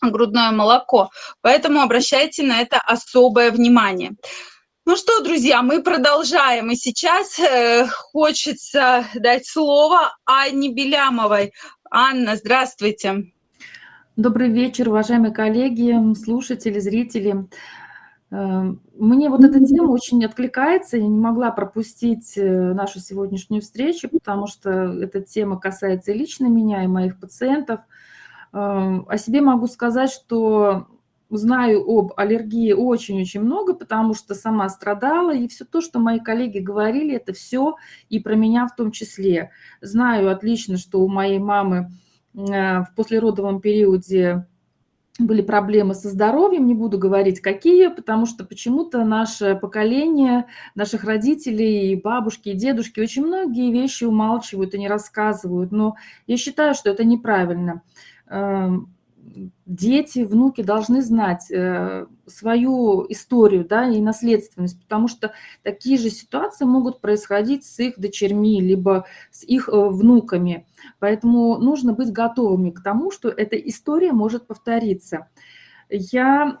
грудное молоко. Поэтому обращайте на это особое внимание. Ну что, друзья, мы продолжаем. И сейчас э, хочется дать слово Анне Белямовой. Анна, здравствуйте. Добрый вечер, уважаемые коллеги, слушатели, зрители. Э, мне вот эта тема очень откликается. Я не могла пропустить э, нашу сегодняшнюю встречу, потому что эта тема касается лично меня и моих пациентов. Э, о себе могу сказать, что знаю об аллергии очень-очень много, потому что сама страдала, и все то, что мои коллеги говорили, это все и про меня в том числе. Знаю отлично, что у моей мамы э, в послеродовом периоде были проблемы со здоровьем, не буду говорить какие, потому что почему-то наше поколение, наших родителей, бабушки и дедушки очень многие вещи умалчивают и не рассказывают, но я считаю, что это неправильно эм, дети, внуки должны знать э, свою историю да, и наследственность, потому что такие же ситуации могут происходить с их дочерьми, либо с их э, внуками. Поэтому нужно быть готовыми к тому, что эта история может повториться. Я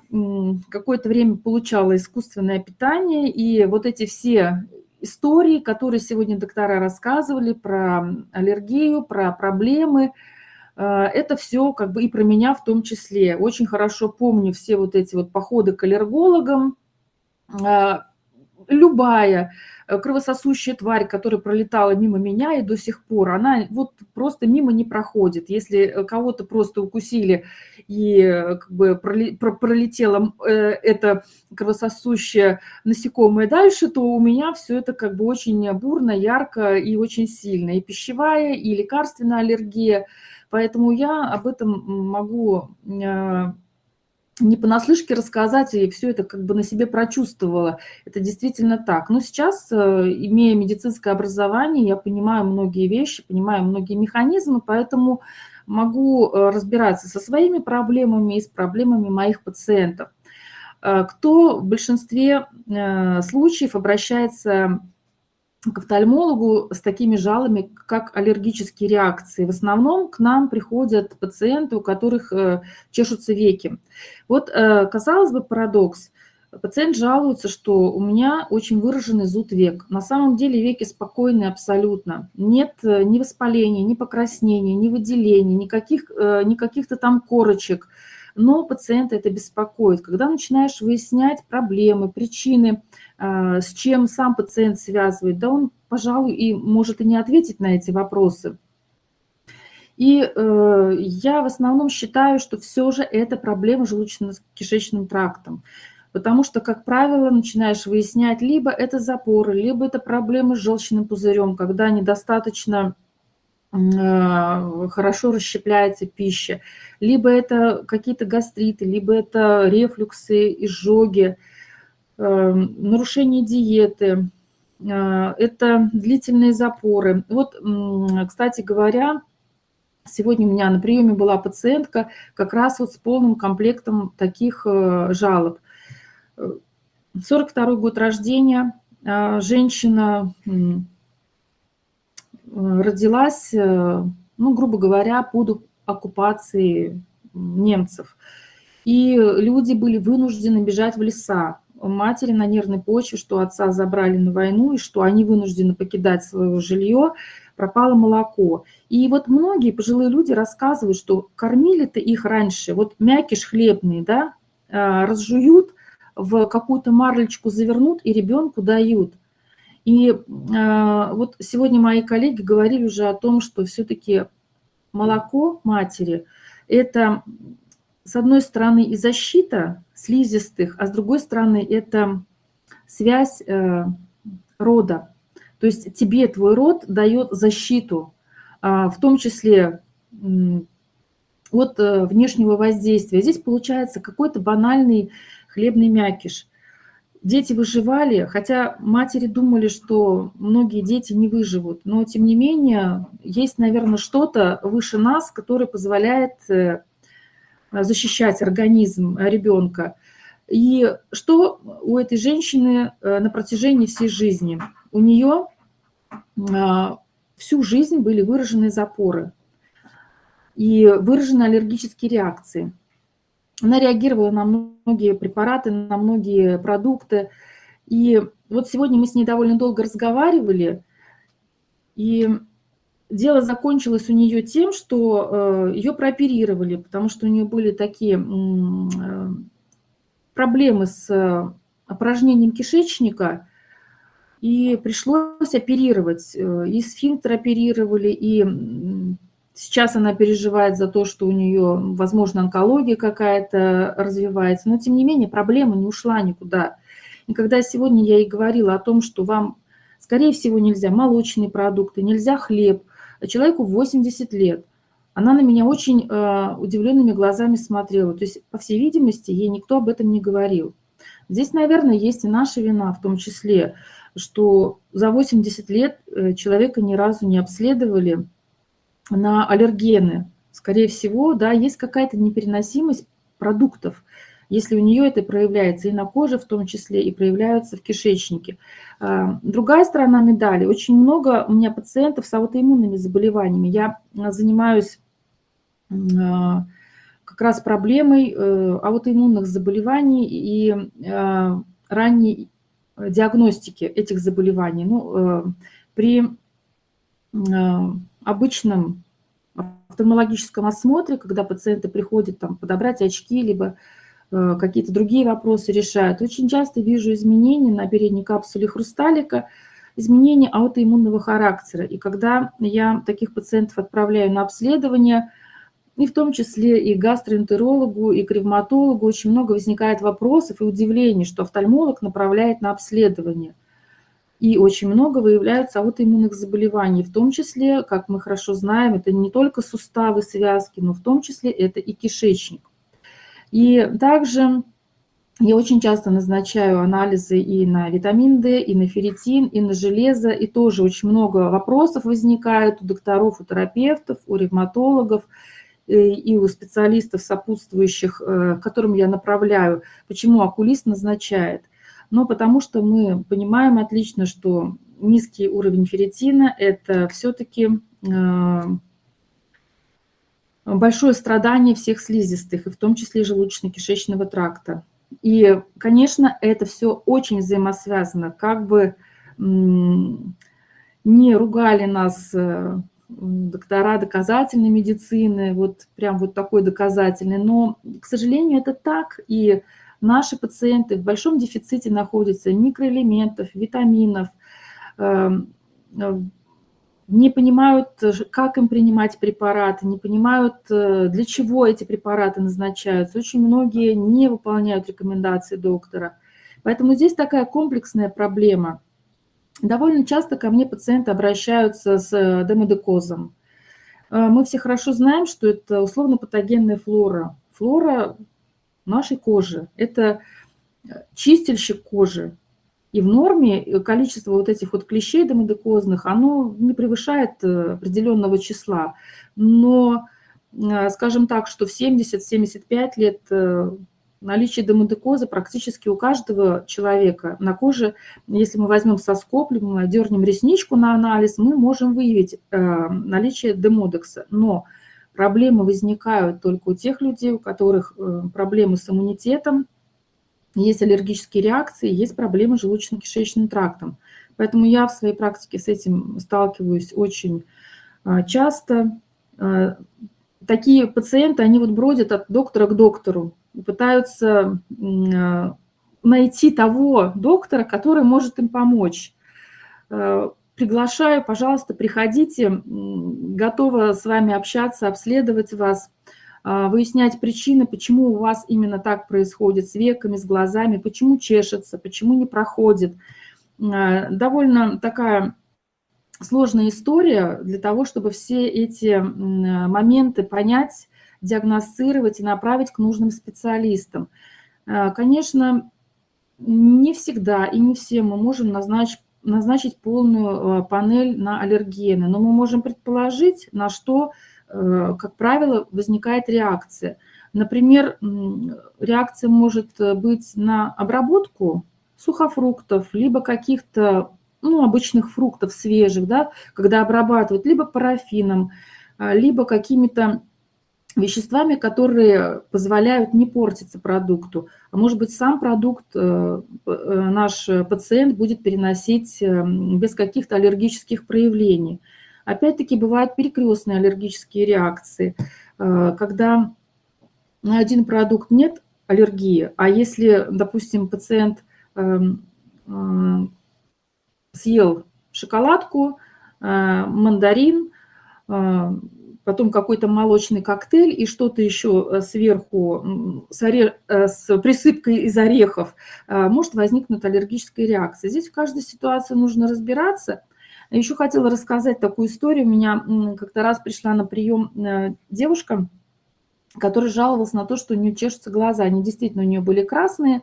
какое-то время получала искусственное питание, и вот эти все истории, которые сегодня доктора рассказывали про аллергию, про проблемы – это все как бы и про меня в том числе. Очень хорошо помню все вот эти вот походы к аллергологам. А, любая э, кровососущая тварь, которая пролетала мимо меня и до сих пор, она вот просто мимо не проходит. Если э, кого-то просто укусили и э, как бы пролетело это кровососущее насекомое дальше, то у меня все это как бы очень бурно, ярко и очень сильно. И пищевая, и лекарственная аллергия – Поэтому я об этом могу а, не понаслышке рассказать, и все это как бы на себе прочувствовала. Это действительно так. Но сейчас, э, имея медицинское образование, я понимаю многие вещи, понимаю многие механизмы, поэтому могу э, разбираться со своими проблемами и с проблемами моих пациентов. Кто в большинстве случаев обращается к офтальмологу с такими жалобами, как аллергические реакции. В основном к нам приходят пациенты, у которых э, чешутся веки. Вот, э, казалось бы, парадокс. Пациент жалуется, что у меня очень выраженный зуд век. На самом деле веки спокойные абсолютно. Нет э, ни воспаления, ни покраснения, ни выделений, никаких, никаких-то там корочек. Но пациента это беспокоит. Когда начинаешь выяснять проблемы, причины, а, с чем сам пациент связывает, да он, пожалуй, и может и не ответить на эти вопросы. И э, я в основном считаю, что все же это проблема желудочно-кишечным трактом. Потому что, как правило, начинаешь выяснять, либо это запоры, либо это проблемы с желчным пузырем, когда недостаточно хорошо расщепляется пища, либо это какие-то гастриты, либо это рефлюксы, изжоги, Эм, нарушение диеты, это длительные запоры. Вот, кстати говоря, сегодня у меня на приеме была пациентка как раз вот с полным комплектом таких жалоб. 42 год рождения, женщина родилась, ну, грубо говоря, под оккупацией немцев. И люди были вынуждены бежать в леса. Матери на нервной почве, что отца забрали на войну, и что они вынуждены покидать свое жилье, пропало молоко. И вот многие пожилые люди рассказывают, что кормили-то их раньше, вот мякиш хлебный, да, а, разжуют, в какую-то марлечку завернут и ребенку дают. И э, вот сегодня мои коллеги говорили уже о том, что все-таки молоко матери – это, с одной стороны, и защита слизистых, а с другой стороны, это связь э, рода. То есть тебе твой род дает защиту, э, в том числе э, от внешнего воздействия. Здесь получается какой-то банальный хлебный мякиш. Дети выживали, хотя матери думали, что многие дети не выживут, но тем не менее есть, наверное, что-то выше нас, которое позволяет э, защищать организм ребенка. И что у этой женщины э, на протяжении всей жизни? У нее а, всю жизнь были выражены запоры и выражены аллергические реакции. Она реагировала на многие препараты, на многие продукты. И вот сегодня мы с ней довольно долго разговаривали, и дело закончилось у нее тем, что э, ее прооперировали, потому что у нее были такие э, проблемы с опорожнением кишечника, и пришлось оперировать. Э, и сфинктер оперировали, и Сейчас она переживает за то, что у нее, возможно, онкология какая-то развивается, но тем не менее проблема не ушла никуда. И когда сегодня я ей говорила о том, что вам, скорее всего, нельзя молочные продукты, нельзя хлеб, а человеку 80 лет, она на меня очень э, удивленными глазами смотрела. То есть, по всей видимости, ей никто об этом не говорил. Здесь, наверное, есть и наша вина в том числе, что за 80 лет э, человека ни разу не обследовали, на аллергены. Скорее всего, да, есть какая-то непереносимость продуктов, если у нее это проявляется и на коже в том числе, и проявляется в кишечнике. А, другая сторона медали. Очень много у меня пациентов с аутоиммунными заболеваниями. Я а, занимаюсь а, как раз проблемой э, аутоиммунных заболеваний и ранней диагностики этих заболеваний. Ну, э, при обычном офтальмологическом осмотре, когда пациенты приходят там, подобрать очки, либо э, какие-то другие вопросы решают, очень часто вижу изменения на передней капсуле хрусталика, изменения аутоиммунного характера. И когда я таких пациентов отправляю на обследование, и в том числе и гастроэнтерологу, и к ревматологу, очень много возникает вопросов и удивлений, что офтальмолог направляет на обследование. И очень много выявляется аутоиммунных заболеваний, в том числе, как мы хорошо знаем, это не только суставы, связки, но в том числе это и кишечник. И также я очень часто назначаю анализы и на витамин D, и на ферритин, и на железо, и тоже очень много вопросов возникает у докторов, у терапевтов, у ревматологов э, и у специалистов сопутствующих, э, которым я направляю, почему окулист назначает но потому что мы понимаем отлично, что низкий уровень ферритина – это все-таки э, большое страдание всех слизистых, и в том числе желудочно-кишечного тракта. И, конечно, это все очень взаимосвязано. Как бы не ругали нас э, доктора доказательной медицины, вот прям вот такой доказательный, но, к сожалению, это так, и Наши пациенты в большом дефиците находятся микроэлементов, витаминов, эм, э, не понимают, как им принимать препараты, не понимают, э, для чего эти препараты назначаются. Очень многие не выполняют рекомендации доктора. Поэтому здесь такая комплексная проблема. Довольно часто ко мне пациенты обращаются с э, демодекозом. Мы все хорошо знаем, что это условно-патогенная флора. Флора нашей кожи. Это чистильщик кожи. И в норме количество вот этих вот клещей домодекозных, оно не превышает определенного числа. Но, скажем так, что в 70-75 лет наличие демодекоза практически у каждого человека на коже. Если мы возьмем соскоп, либо мы дернем ресничку на анализ, мы можем выявить э, наличие демодекса. Но проблемы возникают только у тех людей, у которых э, проблемы с иммунитетом, есть аллергические реакции, есть проблемы с желудочно-кишечным трактом. Поэтому я в своей практике с этим сталкиваюсь очень э, часто. Такие пациенты, они вот бродят от доктора к доктору, пытаются э, найти того доктора, который может им помочь. Приглашаю, пожалуйста, приходите, готова с вами общаться, обследовать вас, э, выяснять причины, почему у вас именно так происходит с веками, с глазами, почему чешется, почему не проходит. Довольно такая сложная история для того, чтобы все эти моменты понять, диагностировать и направить к нужным специалистам. Конечно, не всегда и не все мы можем назначить назначить полную э, панель на аллергены, но мы можем предположить, на что, э, как правило, возникает реакция. Например, реакция может быть на обработку сухофруктов, либо каких-то ну, обычных фруктов свежих, да, когда обрабатывают либо парафином, либо какими-то веществами, которые позволяют не портиться продукту. А может быть, сам продукт э, э, наш пациент будет переносить э, без каких-то аллергических проявлений. Опять-таки бывают перекрестные аллергические реакции, когда на один продукт нет аллергии, а если, допустим, пациент эм, съел шоколадку, мандарин, потом какой-то молочный коктейль и что-то еще э, сверху с, оре... Э, с присыпкой из орехов, э, может возникнуть аллергическая реакция. Здесь в каждой ситуации нужно разбираться. Еще хотела рассказать такую историю. У меня как-то раз пришла на прием девушка, которая жаловалась на то, что у нее чешутся глаза. Они действительно у нее были красные.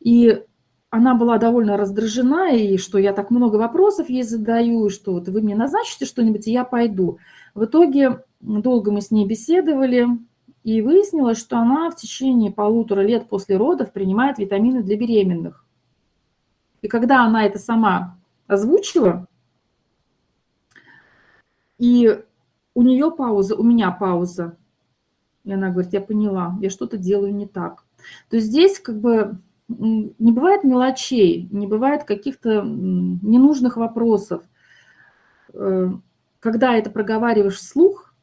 И она была довольно раздражена, и что я так много вопросов ей задаю, что вот вы мне назначите что-нибудь, и я пойду. В итоге долго мы с ней беседовали, и выяснилось, что она в течение полутора лет после родов принимает витамины для беременных. И когда она это сама озвучила, и у нее пауза, у меня пауза, и она говорит, я поняла, я что-то делаю не так. То есть здесь как бы не бывает мелочей, не бывает каких-то ненужных вопросов. Э, когда это проговариваешь вслух,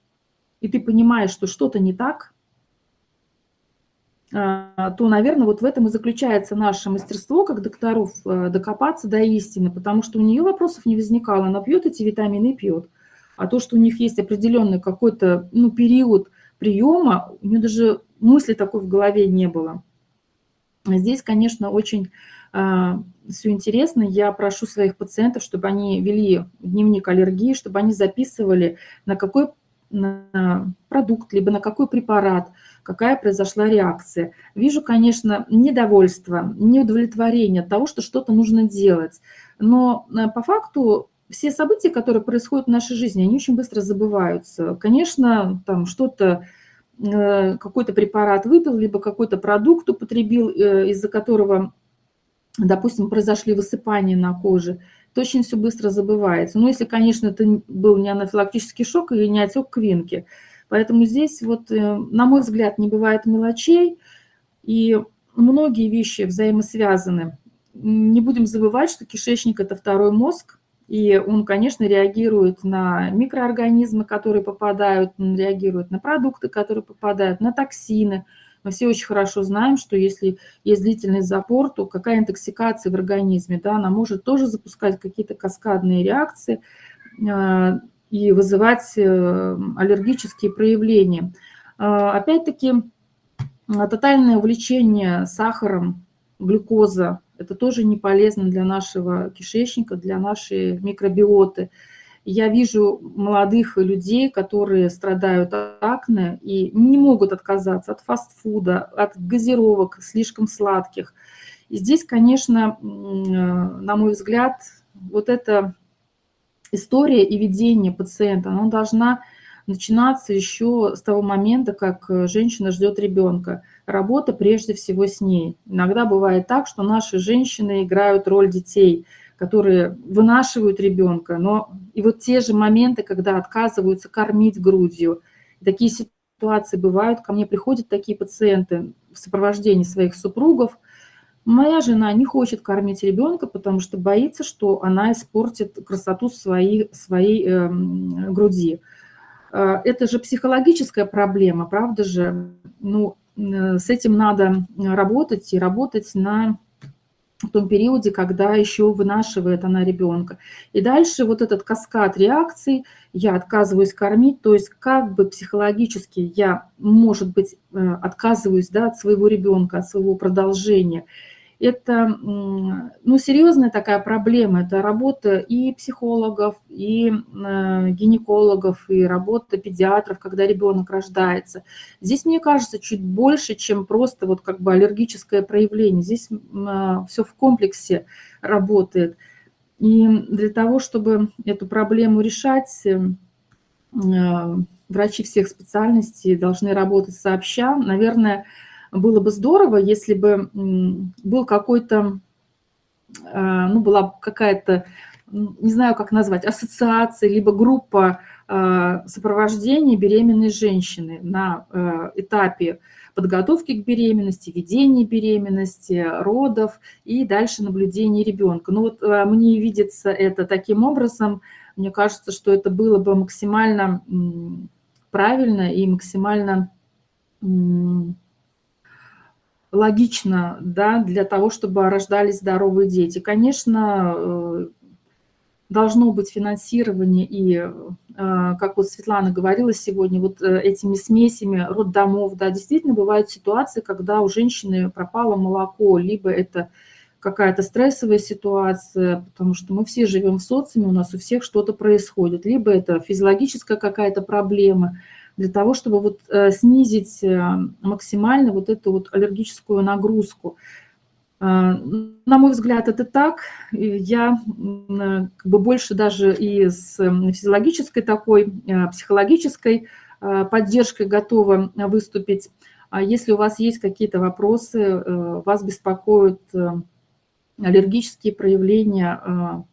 и ты понимаешь, что что-то не так, а, то, наверное, вот в этом и заключается наше мастерство, как докторов, э, докопаться до истины, потому что у нее вопросов не возникало, она пьет эти витамины и пьет. А то, что у них есть определенный какой-то ну, период приема, у нее даже мысли такой в голове не было. Здесь, конечно, очень а, все интересно. Я прошу своих пациентов, чтобы они вели дневник аллергии, чтобы они записывали, на какой на продукт, либо на какой препарат, какая произошла реакция. Вижу, конечно, недовольство, неудовлетворение от того, что что-то нужно делать. Но а, по факту все события, которые происходят в нашей жизни, они очень быстро забываются. Конечно, там что-то э, какой-то препарат выпил, либо какой-то продукт употребил, э, из-за которого допустим, произошли высыпания на коже, то очень все быстро забывается. Но если, конечно, это был не анафилактический шок и не отек квинки. Поэтому здесь, вот, э, на мой взгляд, не бывает мелочей, и многие вещи взаимосвязаны. Не будем забывать, что кишечник – это второй мозг, и он, конечно, реагирует на микроорганизмы, которые попадают, он реагирует на продукты, которые попадают, на токсины – мы все очень хорошо знаем, что если есть длительный запор, то какая интоксикация в организме, да, она может тоже запускать какие-то каскадные реакции а, и вызывать э, аллергические проявления. А, опять-таки, тотальное увлечение сахаром, глюкоза, это тоже не полезно для нашего кишечника, для нашей микробиоты. Я вижу молодых людей, которые страдают от акне и не могут отказаться от фастфуда, от газировок слишком сладких. И здесь, конечно, на мой взгляд, вот эта история и ведение пациента, она должна начинаться еще с того момента, как э, женщина ждет ребенка. Работа прежде всего с ней. Иногда бывает так, что наши женщины играют роль детей, которые вынашивают ребенка, но и вот те же моменты, когда отказываются кормить грудью, такие ситуации бывают, ко мне приходят такие пациенты в сопровождении своих супругов, Моя жена не хочет кормить ребенка, потому что боится, что она испортит красоту своей, своей э, груди. Э, это же психологическая проблема, правда же? Ну, э, с этим надо работать и работать на в том периоде, когда еще вынашивает она ребенка. И дальше вот этот каскад реакций, я отказываюсь кормить, то есть как бы психологически я, может быть, э, отказываюсь да, от своего ребенка, от своего продолжения – это ну, серьезная такая проблема. Это работа и психологов, и э, гинекологов, и работа педиатров, когда ребенок рождается. Здесь, мне кажется, чуть больше, чем просто вот как бы аллергическое проявление. Здесь э, все в комплексе работает. И для того, чтобы эту проблему решать, э, врачи всех специальностей должны работать сообща. Наверное, было бы здорово, если бы был какой-то, а, ну, была какая-то, не знаю, как назвать, ассоциация, либо группа а, сопровождения беременной женщины на а, этапе подготовки к беременности, ведения беременности, родов и дальше наблюдения ребенка. Ну вот мне видится это таким образом, мне кажется, что это было бы максимально правильно и максимально логично да, для того, чтобы рождались здоровые дети. Конечно, э, должно быть финансирование и, э, как вот Светлана говорила сегодня, вот э, этими смесями роддомов, да, действительно бывают ситуации, когда у женщины пропало молоко, либо это какая-то стрессовая ситуация, потому что мы все живем в социуме, у нас у всех что-то происходит, либо это физиологическая какая-то проблема – для того, чтобы вот э, снизить э, максимально вот эту вот аллергическую нагрузку. Э, на мой взгляд, это так. Я как бы больше даже и с физиологической такой, психологической поддержкой готова выступить. А если у вас есть какие-то вопросы, вас беспокоят аллергические проявления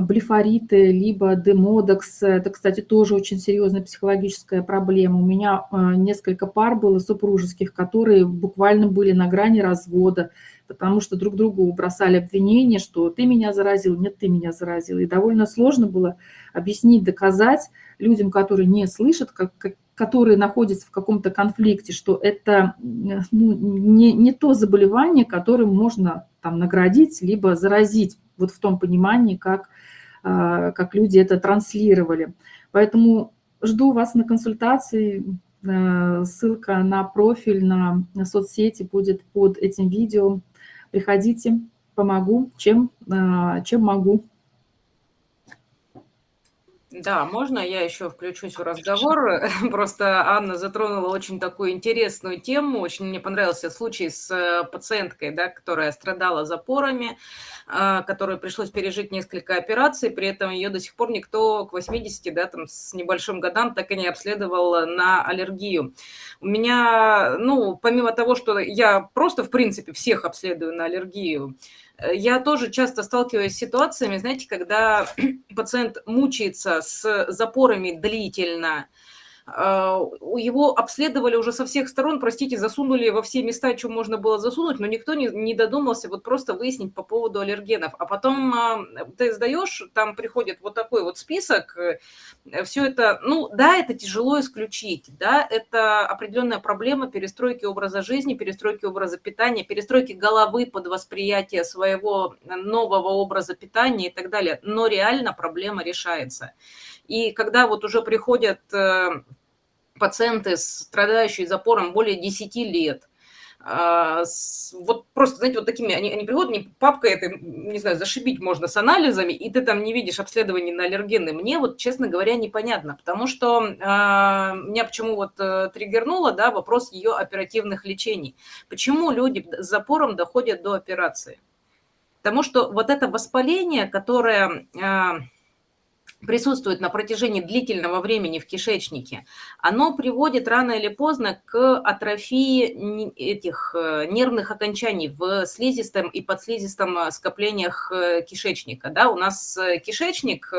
блефориты, либо демодекс. Это, кстати, тоже очень серьезная психологическая проблема. У меня э, несколько пар было супружеских, которые буквально были на грани развода, потому что друг другу бросали обвинения, что ты меня заразил, нет, ты меня заразил. И довольно сложно было объяснить, доказать людям, которые не слышат, как, как, которые находятся в каком-то конфликте, что это ну, не, не то заболевание, которым можно там наградить, либо заразить, вот в том понимании, как а, как люди это транслировали. Поэтому жду вас на консультации. Э, ссылка на профиль, на соцсети будет под этим видео. Приходите, помогу, чем, э, чем могу. Да, можно я еще включусь в разговор? [laughs] Просто Анна затронула очень такую интересную тему. Очень мне понравился случай с э, пациенткой, да, которая страдала запорами, а, которой пришлось пережить несколько операций, при этом ее до сих пор никто к 80, да, там, с небольшим годам так и не обследовал на аллергию. У меня, ну, помимо того, что я просто, в принципе, всех обследую на аллергию, я тоже часто сталкиваюсь с ситуациями, знаете, когда [clears throat] пациент мучается с запорами длительно, а, его обследовали уже со всех сторон, простите, засунули во все места, что можно было засунуть, но никто не, не додумался вот просто выяснить по поводу аллергенов. А потом а, ты сдаешь, там приходит вот такой вот список, э, все это, ну да, это тяжело исключить, да, это определенная проблема перестройки образа жизни, перестройки образа питания, перестройки головы под восприятие своего нового образа питания и так далее, но реально проблема решается. И когда вот уже приходят э, пациенты, страдающие запором более 10 лет, а, вот просто, знаете, вот такими, они, они приходят, не папка это, не знаю, зашибить можно с анализами, и ты там не видишь обследования на аллергены. Мне вот, честно говоря, непонятно, потому что э, меня почему вот э, триггернуло, да, вопрос ее оперативных лечений. Почему люди с запором доходят до операции? Потому что вот это воспаление, которое... Э, присутствует на протяжении длительного времени в кишечнике, оно приводит рано или поздно к атрофии этих э, нервных окончаний в слизистом и подслизистом э, скоплениях э, кишечника. Да, у нас кишечник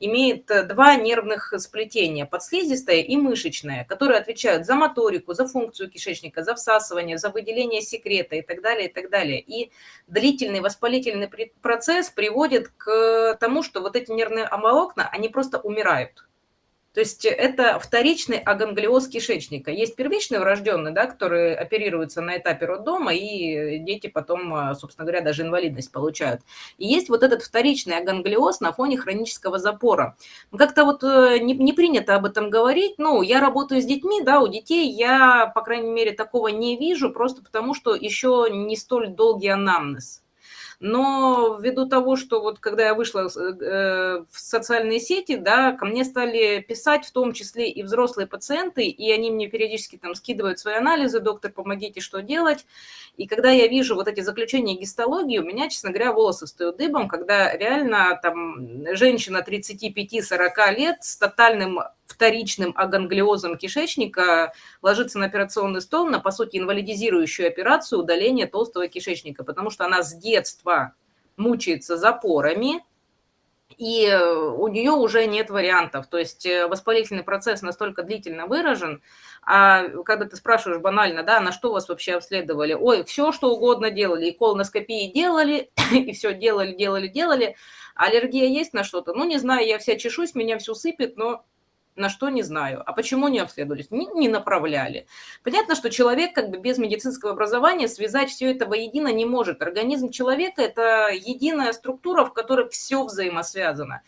имеет э, два нервных сплетения, подслизистое и мышечное, которые отвечают за моторику, за функцию кишечника, за всасывание, за выделение секрета и так далее, и так далее. И длительный воспалительный процесс приводит к тому, что вот эти нервные волокна, они просто умирают. То есть это вторичный аганглиоз кишечника. Есть первичный врожденный, да, который оперируется на этапе роддома, и дети потом, а, собственно говоря, даже инвалидность получают. И есть вот этот вторичный аганглиоз на фоне хронического запора. Как-то вот э, не, не принято об этом говорить. Ну, я работаю с детьми, да, у детей я, по крайней мере, такого не вижу, просто потому что еще не столь долгий анамнез. Но ввиду того, что вот когда я вышла э, в социальные сети, да, ко мне стали писать в том числе и взрослые пациенты, и они мне периодически там скидывают свои анализы, доктор, помогите, что делать. И когда я вижу вот эти заключения гистологии, у меня, честно говоря, волосы встают дыбом, когда реально там женщина 35-40 лет с тотальным вторичным аганглиозом кишечника ложится на операционный стол на, по сути, инвалидизирующую операцию удаления толстого кишечника, потому что она с детства мучается запорами, и у нее уже нет вариантов. То есть э, воспалительный процесс настолько длительно выражен, а когда ты спрашиваешь банально, да, на что вас вообще обследовали, ой, все что угодно делали, и колоноскопии делали, [coughs] и все делали, делали, делали, аллергия есть на что-то, ну, не знаю, я вся чешусь, меня все сыпет, но на что не знаю. А почему не обследовались? Не, не направляли. Понятно, что человек как бы без медицинского образования связать все это воедино не может. Организм человека – это единая структура, в которой все взаимосвязано.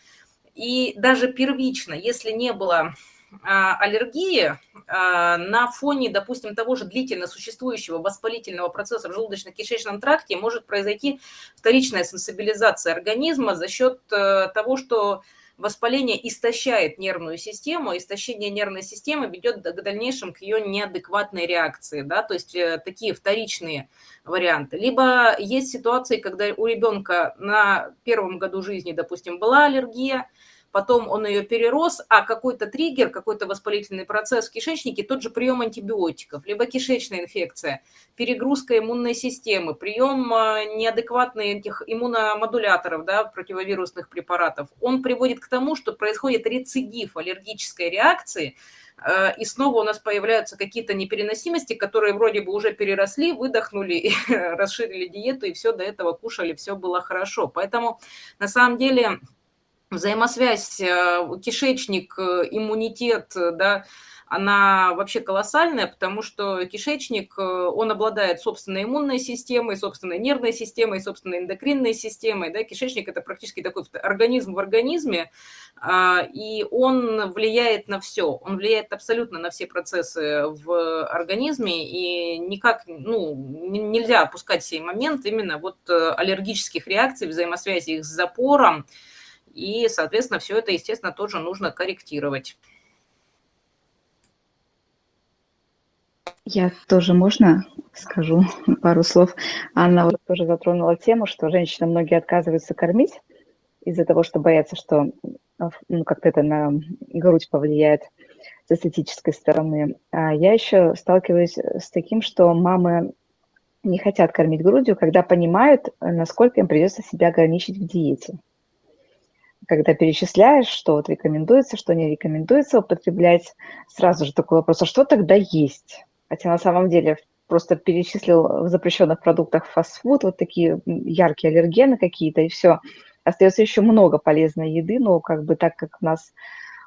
И даже первично, если не было а, аллергии а, на фоне, допустим, того же длительно существующего воспалительного процесса в желудочно-кишечном тракте может произойти вторичная сенсибилизация организма за счет э, того, что воспаление истощает нервную систему, истощение нервной системы ведет к дальнейшим к ее неадекватной реакции, да, то есть э, такие вторичные варианты. Либо есть ситуации, когда у ребенка на первом году жизни, допустим, была аллергия, потом он ее перерос, а какой-то триггер, какой-то воспалительный процесс в кишечнике, тот же прием антибиотиков, либо кишечная инфекция, перегрузка иммунной системы, прием а, неадекватных этих иммуномодуляторов, да, противовирусных препаратов, он приводит к тому, что происходит рецидив аллергической реакции, а, и снова у нас появляются какие-то непереносимости, которые вроде бы уже переросли, выдохнули, [laughs] расширили диету, и все до этого кушали, все было хорошо. Поэтому на самом деле взаимосвязь э, кишечник, э, иммунитет, э, да, она вообще колоссальная, потому что кишечник, он обладает собственной иммунной системой, собственной нервной системой, собственной эндокринной системой. Да? Кишечник – это практически такой организм в организме, и он влияет на все. Он влияет абсолютно на все процессы в организме, и никак ну, нельзя опускать сей момент именно вот аллергических реакций, взаимосвязи их с запором, и, соответственно, все это, естественно, тоже нужно корректировать. Я тоже можно скажу [laughs] пару слов. Анна вот тоже затронула тему, что женщины многие отказываются кормить из-за того, что боятся, что ну, как-то это на грудь повлияет с эстетической стороны. А я еще сталкиваюсь с таким, что мамы не хотят кормить грудью, когда понимают, насколько им придется себя ограничить в диете когда перечисляешь, что вот рекомендуется, что не рекомендуется употреблять, сразу же такой вопрос, а что тогда есть? Хотя на самом деле просто перечислил в запрещенных продуктах фастфуд, вот такие яркие аллергены какие-то, и все. Остается еще много полезной еды, но как бы так как у нас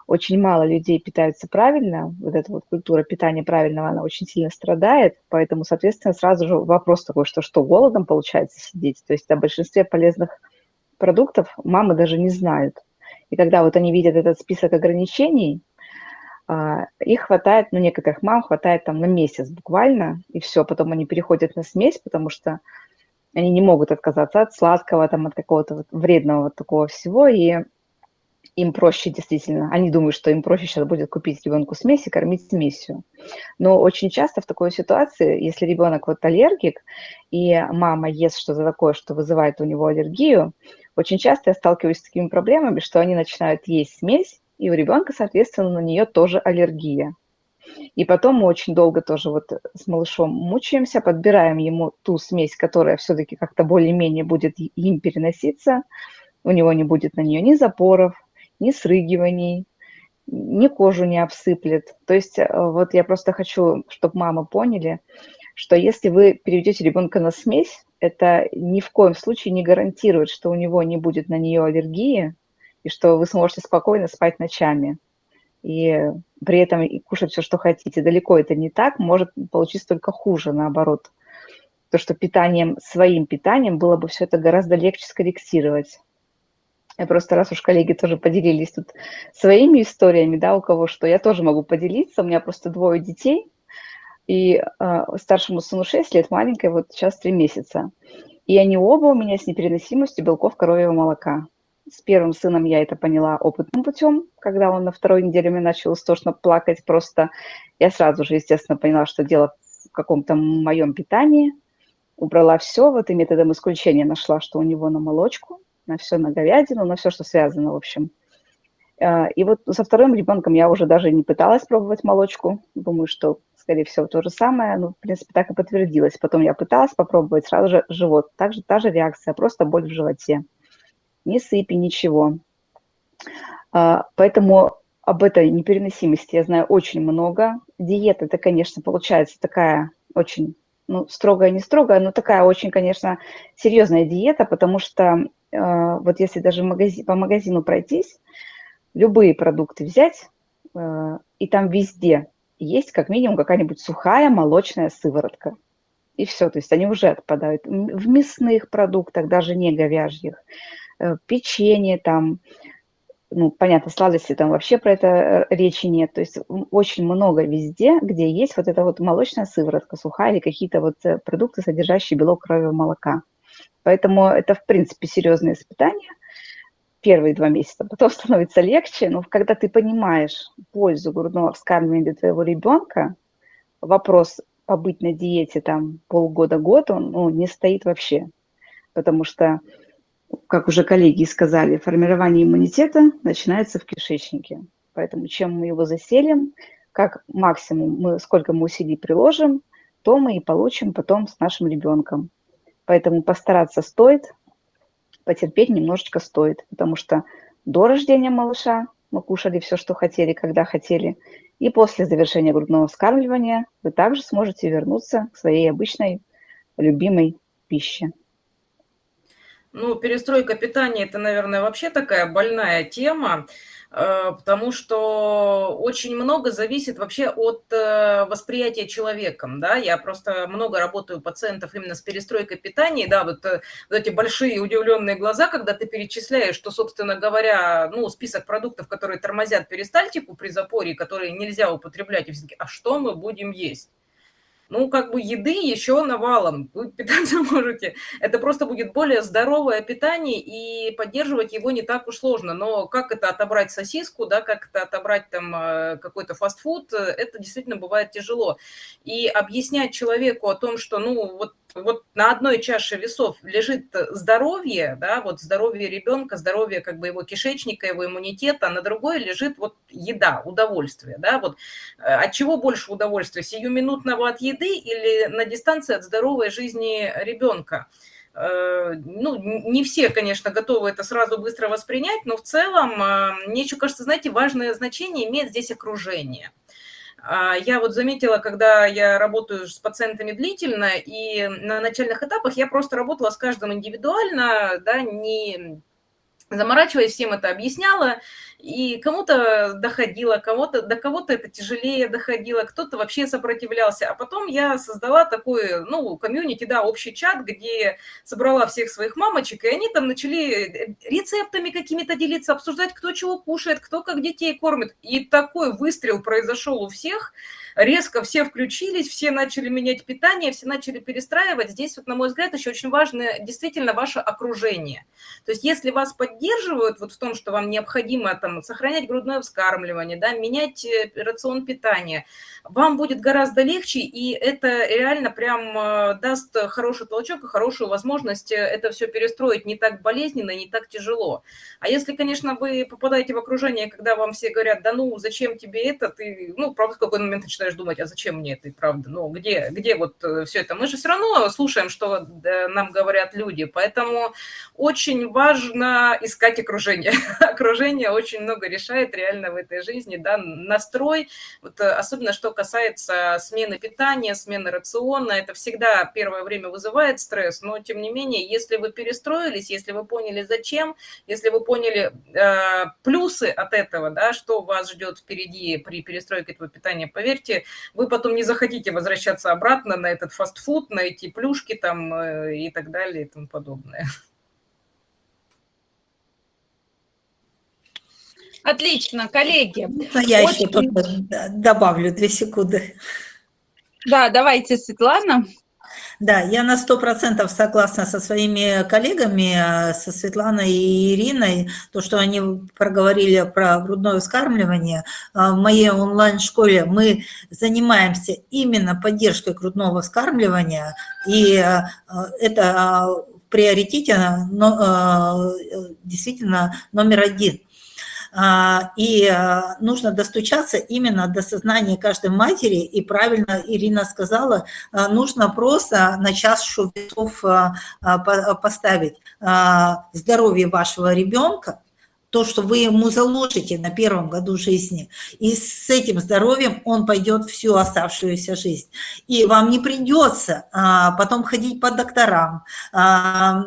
очень мало людей питаются правильно, вот эта вот культура питания правильного, она очень сильно страдает, поэтому, соответственно, сразу же вопрос такой, что что, голодом получается сидеть? То есть о большинстве полезных продуктов мамы даже не знают. И когда вот они видят этот список ограничений, А, их хватает, ну, некоторых мам хватает там на месяц буквально, и все, потом они переходят на смесь, потому что они не могут отказаться от сладкого, там, от какого-то вот вредного вот такого всего, и им проще действительно, они думают, что им проще сейчас будет купить ребенку смесь и кормить смесью. Но очень часто в такой ситуации, если ребенок вот аллергик, и мама ест что-то такое, что вызывает у него аллергию, очень часто я сталкиваюсь с такими проблемами, что они начинают есть смесь, и у ребенка, соответственно, на нее тоже аллергия. И потом мы очень долго тоже вот с малышом мучаемся, подбираем ему ту смесь, которая все-таки как-то более-менее будет им переноситься. У него не будет на нее ни запоров, ни срыгиваний, ни кожу не обсыплет. То есть э, вот я просто хочу, чтобы мамы поняли, что если вы переведете ребенка на смесь, это ни в коем случае не гарантирует, что у него не будет на нее аллергии, и что вы сможете спокойно спать ночами. И при этом и кушать все, что хотите. Далеко это не так, может получиться только хуже, наоборот. То, что питанием, своим питанием было бы все это гораздо легче скорректировать. Я просто раз уж коллеги тоже поделились тут своими историями, да, у кого что, я тоже могу поделиться. У меня просто двое детей, и э, старшему сыну 6 лет, маленькой вот сейчас 3 месяца. И они оба у меня с непереносимостью белков коровьего молока. С первым сыном я это поняла опытным путем, когда он на второй неделе мне начал истошно плакать. Просто я сразу же, естественно, поняла, что дело в каком-то моем питании. Убрала все, вот и методом исключения нашла, что у него на молочку, на все, на говядину, на все, что связано, в общем. А, и вот со вторым ребенком я уже даже не пыталась пробовать молочку. Думаю, что, скорее всего, то же самое. Ну, в принципе, так и подтвердилось. Потом я пыталась попробовать, сразу же живот. Также та же реакция, просто боль в животе. Ни сыпи, ничего. А, поэтому об этой непереносимости я знаю очень много. Диета, это, конечно, получается такая очень ну, строгая, не строгая, но такая очень, конечно, серьезная диета, потому что э, вот если даже магазин, по магазину пройтись, любые продукты взять, э, и там везде есть как минимум какая-нибудь сухая молочная сыворотка. И все, то есть они уже отпадают. В мясных продуктах, даже не говяжьих, э, печенье там, ну, понятно, сладости там вообще про это э, речи нет. То есть очень много везде, где есть вот эта вот молочная сыворотка сухая или какие-то вот э, продукты, содержащие белок крови молока. Поэтому это, в принципе, серьезное испытание первые два месяца. Потом [laughs] становится легче, но когда ты понимаешь пользу грудного вскармливания для твоего ребенка, вопрос побыть на диете там полгода-год, он ну, не стоит вообще. Потому что как уже коллеги сказали, формирование иммунитета начинается в кишечнике. Поэтому чем мы его заселим, как максимум мы, сколько мы усилий приложим, то мы и получим потом с нашим ребенком. Поэтому постараться стоит, потерпеть немножечко стоит, потому что до рождения малыша мы кушали все, что хотели, когда хотели, и после завершения грудного вскармливания вы также сможете вернуться к своей обычной любимой пище. Ну, перестройка питания – это, наверное, вообще такая больная тема, потому что очень много зависит вообще от э, восприятия человеком, да, я просто много работаю пациентов именно с перестройкой питания, да, вот, э, вот эти большие удивленные глаза, когда ты перечисляешь, что, собственно говоря, ну, список продуктов, которые тормозят перистальтику при запоре, которые нельзя употреблять, и все а что мы будем есть? Ну, как бы еды еще навалом, вы [laughs] питаться можете. Это просто будет более здоровое питание, и поддерживать его не так уж сложно. Но как это отобрать сосиску, да, как это отобрать там э, какой-то фастфуд, э, это действительно бывает тяжело. И объяснять человеку о том, что, ну, вот вот на одной чаше весов лежит здоровье, да, вот здоровье ребенка, здоровье как бы его кишечника, его иммунитета, а на другой лежит вот еда, удовольствие, да, вот э, от чего больше удовольствия, сиюминутного от еды или на дистанции от здоровой жизни ребенка? Э, ну, не все, конечно, готовы это сразу быстро воспринять, но в целом, э, мне еще кажется, знаете, важное значение имеет здесь окружение – а, я вот заметила, когда я работаю с пациентами длительно, и на начальных этапах я просто работала с каждым индивидуально, да, не заморачиваясь, всем это объясняла, и кому-то доходило, кому-то, до кого-то это тяжелее доходило, кто-то вообще сопротивлялся. А потом я создала такой, ну, комьюнити, да, общий чат, где собрала всех своих мамочек, и они там начали рецептами какими-то делиться, обсуждать, кто чего кушает, кто как детей кормит. И такой выстрел произошел у всех – резко все включились, все начали менять питание, все начали перестраивать. Здесь, вот, на мой взгляд, еще очень важно действительно ваше окружение. То есть если вас поддерживают вот в том, что вам необходимо там, сохранять грудное вскармливание, да, менять э, рацион питания, вам будет гораздо легче, и это реально прям э, даст хороший толчок и хорошую возможность э, это все перестроить не так болезненно, не так тяжело. А если, конечно, вы попадаете в окружение, когда вам все говорят, да ну, зачем тебе это, ты, ну, правда, в какой момент начинаешь начинаешь думать, а зачем мне это и правда? Ну, где, где вот э, все это? Мы же все равно слушаем, что нам говорят люди, поэтому очень важно искать окружение. [laughs] окружение очень много решает реально в этой жизни, да, настрой, вот, э, особенно что касается смены питания, смены рациона, это всегда первое время вызывает стресс, но тем не менее, если вы перестроились, если вы поняли зачем, если вы поняли э, плюсы от этого, да, что вас ждет впереди при перестройке этого питания, поверьте, вы потом не захотите возвращаться обратно на этот фастфуд, на эти плюшки там э, и так далее и тому подобное. Отлично, коллеги. Я Очень... еще добавлю две секунды. Да, давайте, Светлана. Да, я на сто процентов согласна со своими коллегами, со Светланой и Ириной, то, что они проговорили про грудное вскармливание. А, в моей онлайн-школе мы занимаемся именно поддержкой грудного вскармливания, и а, это в приоритете но, действительно номер один. А, и а, нужно достучаться именно до сознания каждой матери. И правильно Ирина сказала, а, нужно просто на чашу весов поставить здоровье вашего ребенка, то, что вы ему заложите на первом году жизни. И с этим здоровьем он пойдет всю оставшуюся жизнь. И вам не придется а, потом ходить по докторам, а,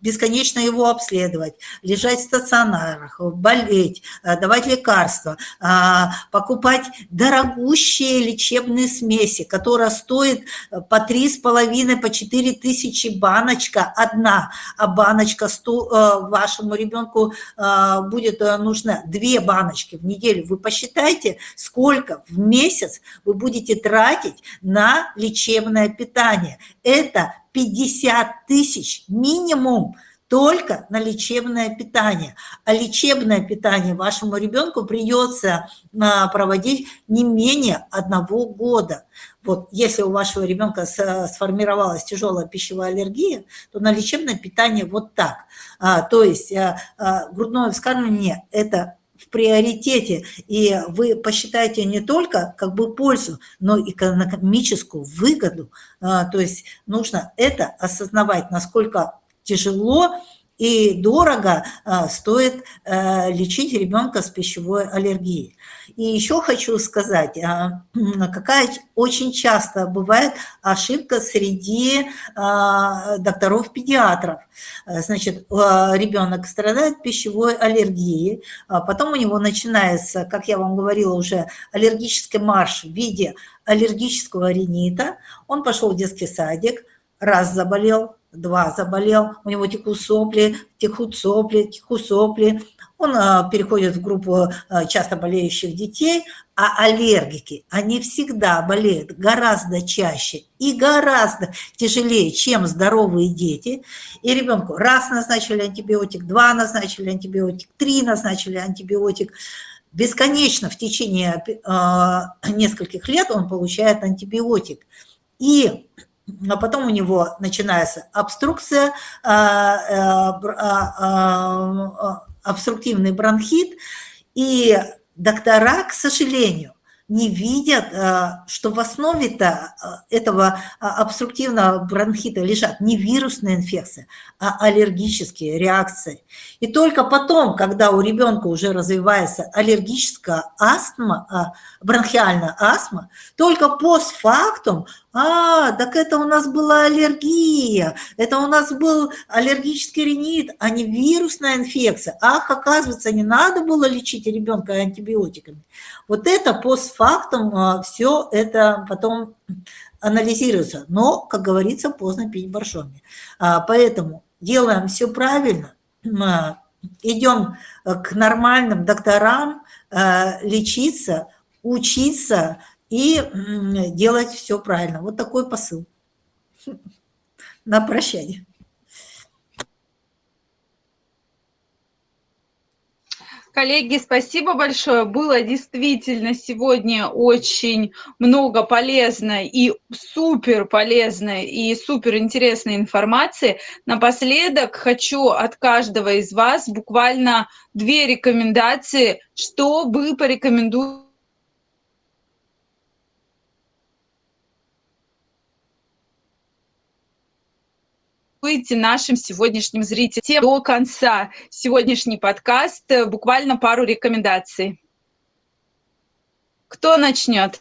бесконечно его обследовать, лежать в стационарах, болеть, а, давать лекарства, а, покупать дорогущие лечебные смеси, которые стоят по три с половиной, по четыре тысячи баночка одна, а баночка сто, а, вашему ребенку а, будет э, нужно две баночки в неделю, вы посчитайте, сколько в месяц вы будете тратить на лечебное питание. Это 50 тысяч минимум только на лечебное питание. А лечебное питание вашему ребенку придется а, проводить не менее одного года. Вот, если у вашего ребенка сформировалась тяжелая пищевая аллергия, то на лечебное питание вот так. А, то есть а, а, грудное вскармливание – это в приоритете, и вы посчитаете не только как бы пользу, но и экономическую выгоду. А, то есть нужно это осознавать, насколько тяжело и дорого а, стоит а, лечить ребенка с пищевой аллергией. И еще хочу сказать, а, какая очень часто бывает ошибка среди докторов-педиатров. Значит, ребенок страдает пищевой аллергией, потом у него начинается, как я вам говорила уже, аллергический марш в виде аллергического ринита, он пошел в детский садик, раз заболел, два заболел, у него текут сопли, текут сопли, текут сопли. Он а, переходит в группу а, часто болеющих детей, а аллергики, они всегда болеют гораздо чаще и гораздо тяжелее, чем здоровые дети. И ребенку раз назначили антибиотик, два назначили антибиотик, три назначили антибиотик. Бесконечно в течение э, нескольких лет он получает антибиотик. И а потом у него начинается обструкция, а, а, обструктивный бронхит, и доктора, к сожалению, не видят, э, что в основе-то э, этого э, обструктивного бронхита лежат не вирусные инфекции, а аллергические реакции. И только потом, когда у ребенка уже развивается аллергическая астма, бронхиальная астма, только постфактум а, так это у нас была аллергия, это у нас был аллергический ринит, а не вирусная инфекция. Ах, оказывается, не надо было лечить ребенка антибиотиками. Вот это постфактум а, все это потом анализируется. Но, как говорится, поздно пить боржоми. А, поэтому делаем все правильно, идем к нормальным докторам лечиться, учиться, и делать все правильно. Вот такой посыл. [laughs] На прощание. Коллеги, спасибо большое. Было действительно сегодня очень много полезной и супер полезной и супер интересной информации. Напоследок хочу от каждого из вас буквально две рекомендации, что вы порекомендуете быть нашим сегодняшним зрителям. До конца сегодняшний подкаст буквально пару рекомендаций. Кто начнет?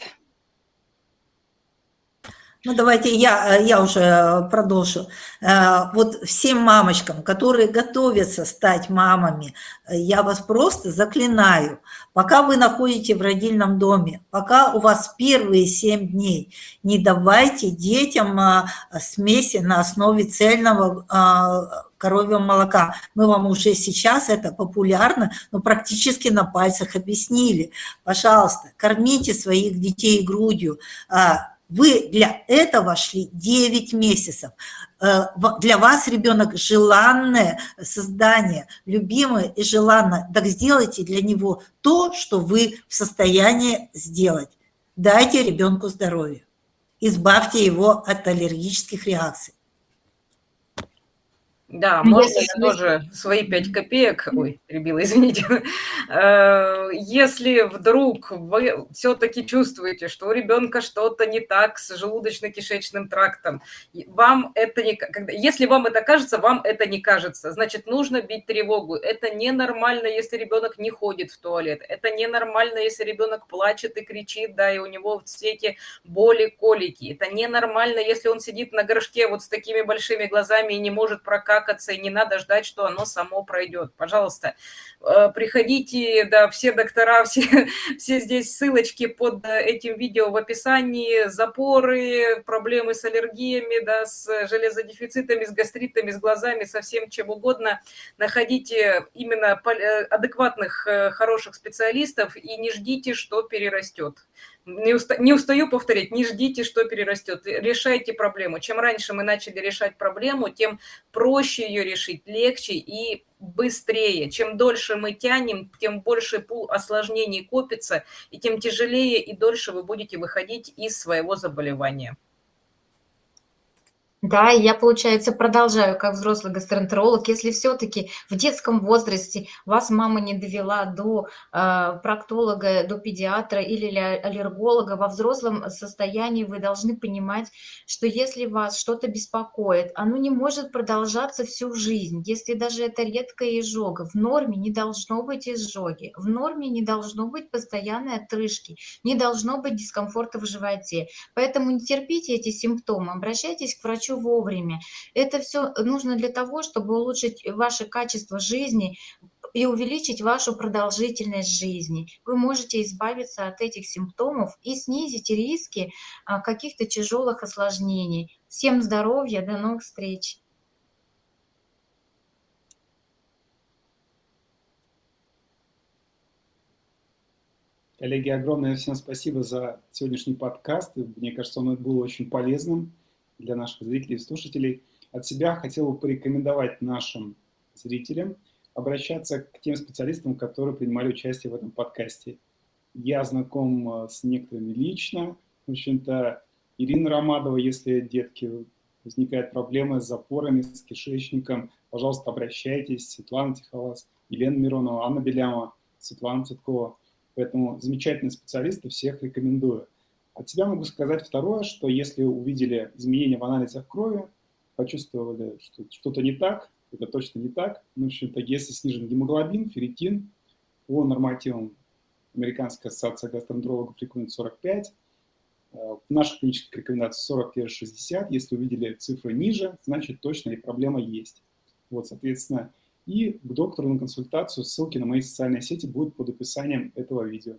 Ну, давайте я, э, я уже продолжу. Э, вот всем мамочкам, которые готовятся стать мамами, я вас просто заклинаю, пока вы находите в родильном доме, пока у вас первые семь дней, не давайте детям э, смеси на основе цельного коровьего молока. Мы вам уже сейчас это популярно, но практически на пальцах объяснили. Пожалуйста, кормите своих детей грудью, вы для этого шли 9 месяцев. Э, для вас ребенок желанное создание, любимое и желанное. Так сделайте для него то, что вы в состоянии сделать. Дайте ребенку здоровье. Избавьте его от аллергических реакций. Да, ну, можно я тоже свои пять копеек, ой, перебила, [laughs] извините. Э, если вдруг вы все-таки чувствуете, что у ребенка что-то не так с желудочно-кишечным трактом, вам это не, если вам это кажется, вам это не кажется, значит, нужно бить тревогу. Это ненормально, если ребенок не ходит в туалет. Это ненормально, если ребенок плачет и кричит, да, и у него все эти боли, колики. Это ненормально, если он сидит на горшке вот с такими большими глазами и не может прокакать плакаться, и не надо ждать, что оно само пройдет. Пожалуйста, э, приходите, да, все доктора, [laughs] все, все здесь ссылочки под этим видео в описании, запоры, проблемы с аллергиями, да, с железодефицитами, с гастритами, с глазами, со всем чем угодно. Находите именно э, адекватных, э, хороших специалистов и не ждите, что перерастет не, уста, не устаю повторять, не ждите, что перерастет. Решайте проблему. Чем раньше мы начали решать проблему, тем проще ее решить, легче и быстрее. Чем дольше мы тянем, тем больше пул осложнений копится, и тем тяжелее и дольше вы будете выходить из своего заболевания. Да, и я, получается, продолжаю как взрослый гастроэнтеролог. Если все-таки в детском возрасте вас мама не довела до э, проктолога, до педиатра или аллерголога, во взрослом состоянии вы должны понимать, что если вас что-то беспокоит, оно не может продолжаться всю жизнь. Если даже это редкая изжога, в норме не должно быть изжоги, в норме не должно быть постоянной отрыжки, не должно быть дискомфорта в животе. Поэтому не терпите эти симптомы, обращайтесь к врачу еще вовремя. Это все нужно для того, чтобы улучшить ваше качество жизни и увеличить вашу продолжительность жизни. Вы можете избавиться от этих симптомов и снизить риски а, каких-то тяжелых осложнений. Всем здоровья, до новых встреч! Коллеги, огромное всем спасибо за сегодняшний подкаст. Мне кажется, он был очень полезным для наших зрителей и слушателей. От себя хотел бы порекомендовать нашим зрителям обращаться к тем специалистам, которые принимали участие в этом подкасте. Я знаком э, с некоторыми лично. В общем-то, Ирина Ромадова, если детки возникают проблемы с запорами, с кишечником, пожалуйста, обращайтесь. Светлана Тихолас, Елена Миронова, Анна Беляма, Светлана Цветкова. Поэтому замечательные специалисты, всех рекомендую. От себя могу сказать второе, что если увидели изменения в анализах крови, почувствовали, что что-то не так, это точно не так. Ну, в общем-то, если снижен гемоглобин, ферритин, по нормативам Американской ассоциации гастроэнтерологов рекомендует 45, Наша клиническая рекомендация 40-60. Если увидели цифры ниже, значит точно и проблема есть. Вот, соответственно, и к доктору на консультацию. Ссылки на мои социальные сети будут под описанием этого видео.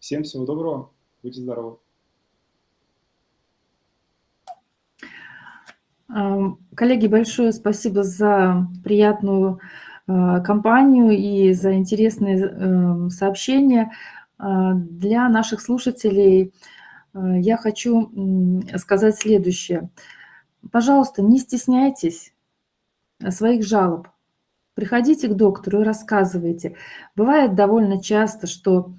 Всем всего доброго, будьте здоровы. Коллеги, большое спасибо за приятную э, компанию и за интересные э, сообщения. А, для наших слушателей э, я хочу сказать следующее. Пожалуйста, не стесняйтесь своих жалоб. Приходите к доктору и рассказывайте. Бывает довольно часто, что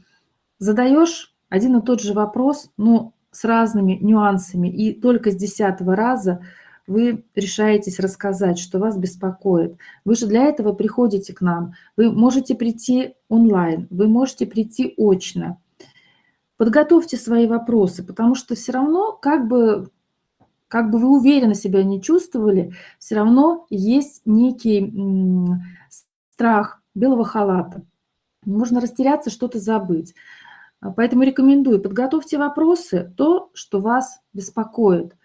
задаешь один и тот же вопрос, но с разными нюансами, и только с десятого раза – вы решаетесь рассказать, что вас беспокоит. Вы же для этого приходите к нам. Вы можете прийти онлайн, вы можете прийти очно. Подготовьте свои вопросы, потому что все равно, как бы, как бы вы уверенно себя не чувствовали, все равно есть некий страх белого халата. Можно растеряться, что-то забыть. Поэтому рекомендую, подготовьте вопросы, то, что вас беспокоит.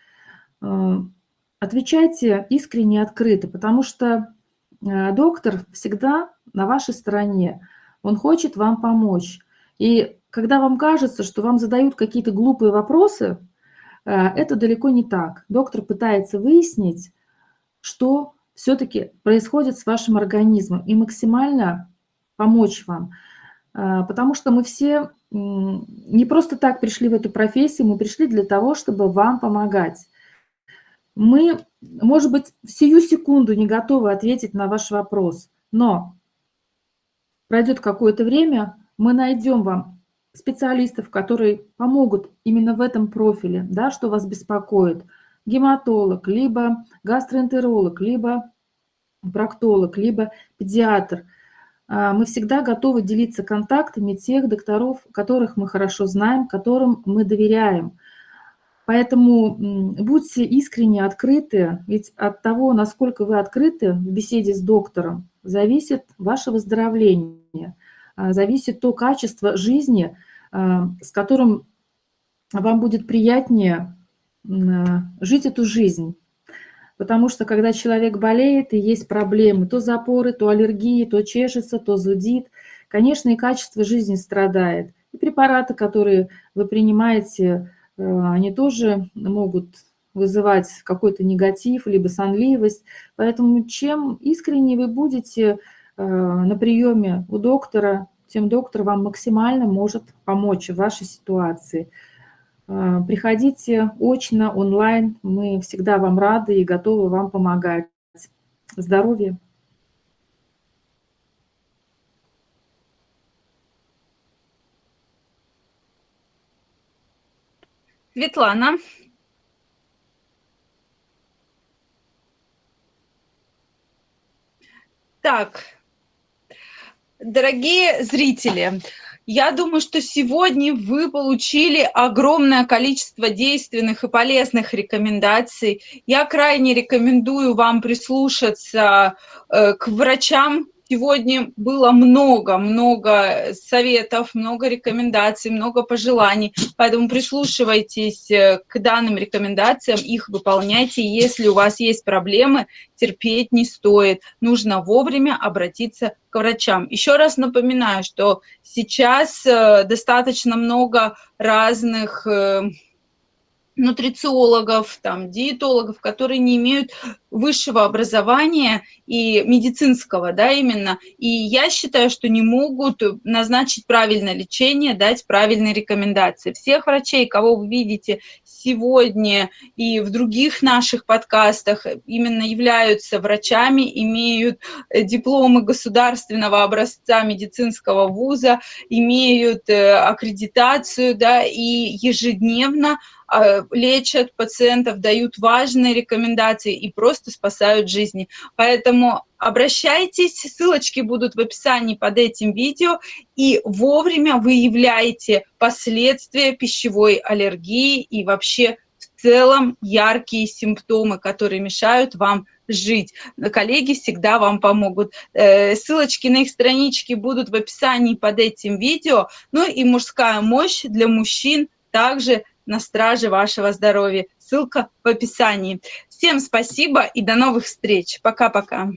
Отвечайте искренне и открыто, потому что э, доктор всегда на вашей стороне. Он хочет вам помочь. И когда вам кажется, что вам задают какие-то глупые вопросы, э, это далеко не так. Доктор пытается выяснить, что все-таки происходит с вашим организмом и максимально помочь вам. Э, потому что мы все не просто так пришли в эту профессию, мы пришли для того, чтобы вам помогать. Мы, может быть, в сию секунду не готовы ответить на ваш вопрос, но пройдет какое-то время, мы найдем вам специалистов, которые помогут именно в этом профиле, да, что вас беспокоит. Гематолог, либо гастроэнтеролог, либо проктолог, либо педиатр. А, мы всегда готовы делиться контактами тех докторов, которых мы хорошо знаем, которым мы доверяем – Поэтому будьте искренне открыты, ведь от того, насколько вы открыты в беседе с доктором, зависит ваше выздоровление, а, зависит то качество жизни, а, с которым вам будет приятнее а, жить эту жизнь. Потому что когда человек болеет и есть проблемы, то запоры, то аллергии, то чешется, то зудит, конечно, и качество жизни страдает. И препараты, которые вы принимаете, они тоже могут вызывать какой-то негатив, либо сонливость. Поэтому чем искренне вы будете э, на приеме у доктора, тем доктор вам максимально может помочь в вашей ситуации. Э, приходите очно, онлайн. Мы всегда вам рады и готовы вам помогать. Здоровья! Светлана. Так, дорогие зрители, я думаю, что сегодня вы получили огромное количество действенных и полезных рекомендаций. Я крайне рекомендую вам прислушаться э, к врачам, Сегодня было много-много советов, много рекомендаций, много пожеланий, поэтому прислушивайтесь э, к данным рекомендациям, их выполняйте. Если у вас есть проблемы, терпеть не стоит, нужно вовремя обратиться к врачам. Еще раз напоминаю, что сейчас э, достаточно много разных э, нутрициологов, там, диетологов, которые не имеют высшего образования и медицинского, да, именно. И я считаю, что не могут назначить правильное лечение, дать правильные рекомендации. Всех врачей, кого вы видите сегодня и в других наших подкастах, именно являются врачами, имеют дипломы государственного образца медицинского вуза, имеют э, аккредитацию, да, и ежедневно лечат пациентов, дают важные рекомендации и просто спасают жизни. Поэтому обращайтесь, ссылочки будут в описании под этим видео, и вовремя выявляйте последствия пищевой аллергии и вообще в целом яркие симптомы, которые мешают вам жить. Коллеги всегда вам помогут. Э, ссылочки на их странички будут в описании под этим видео. Ну и мужская мощь для мужчин также на страже вашего здоровья. Ссылка в описании. Всем спасибо и до новых встреч. Пока-пока.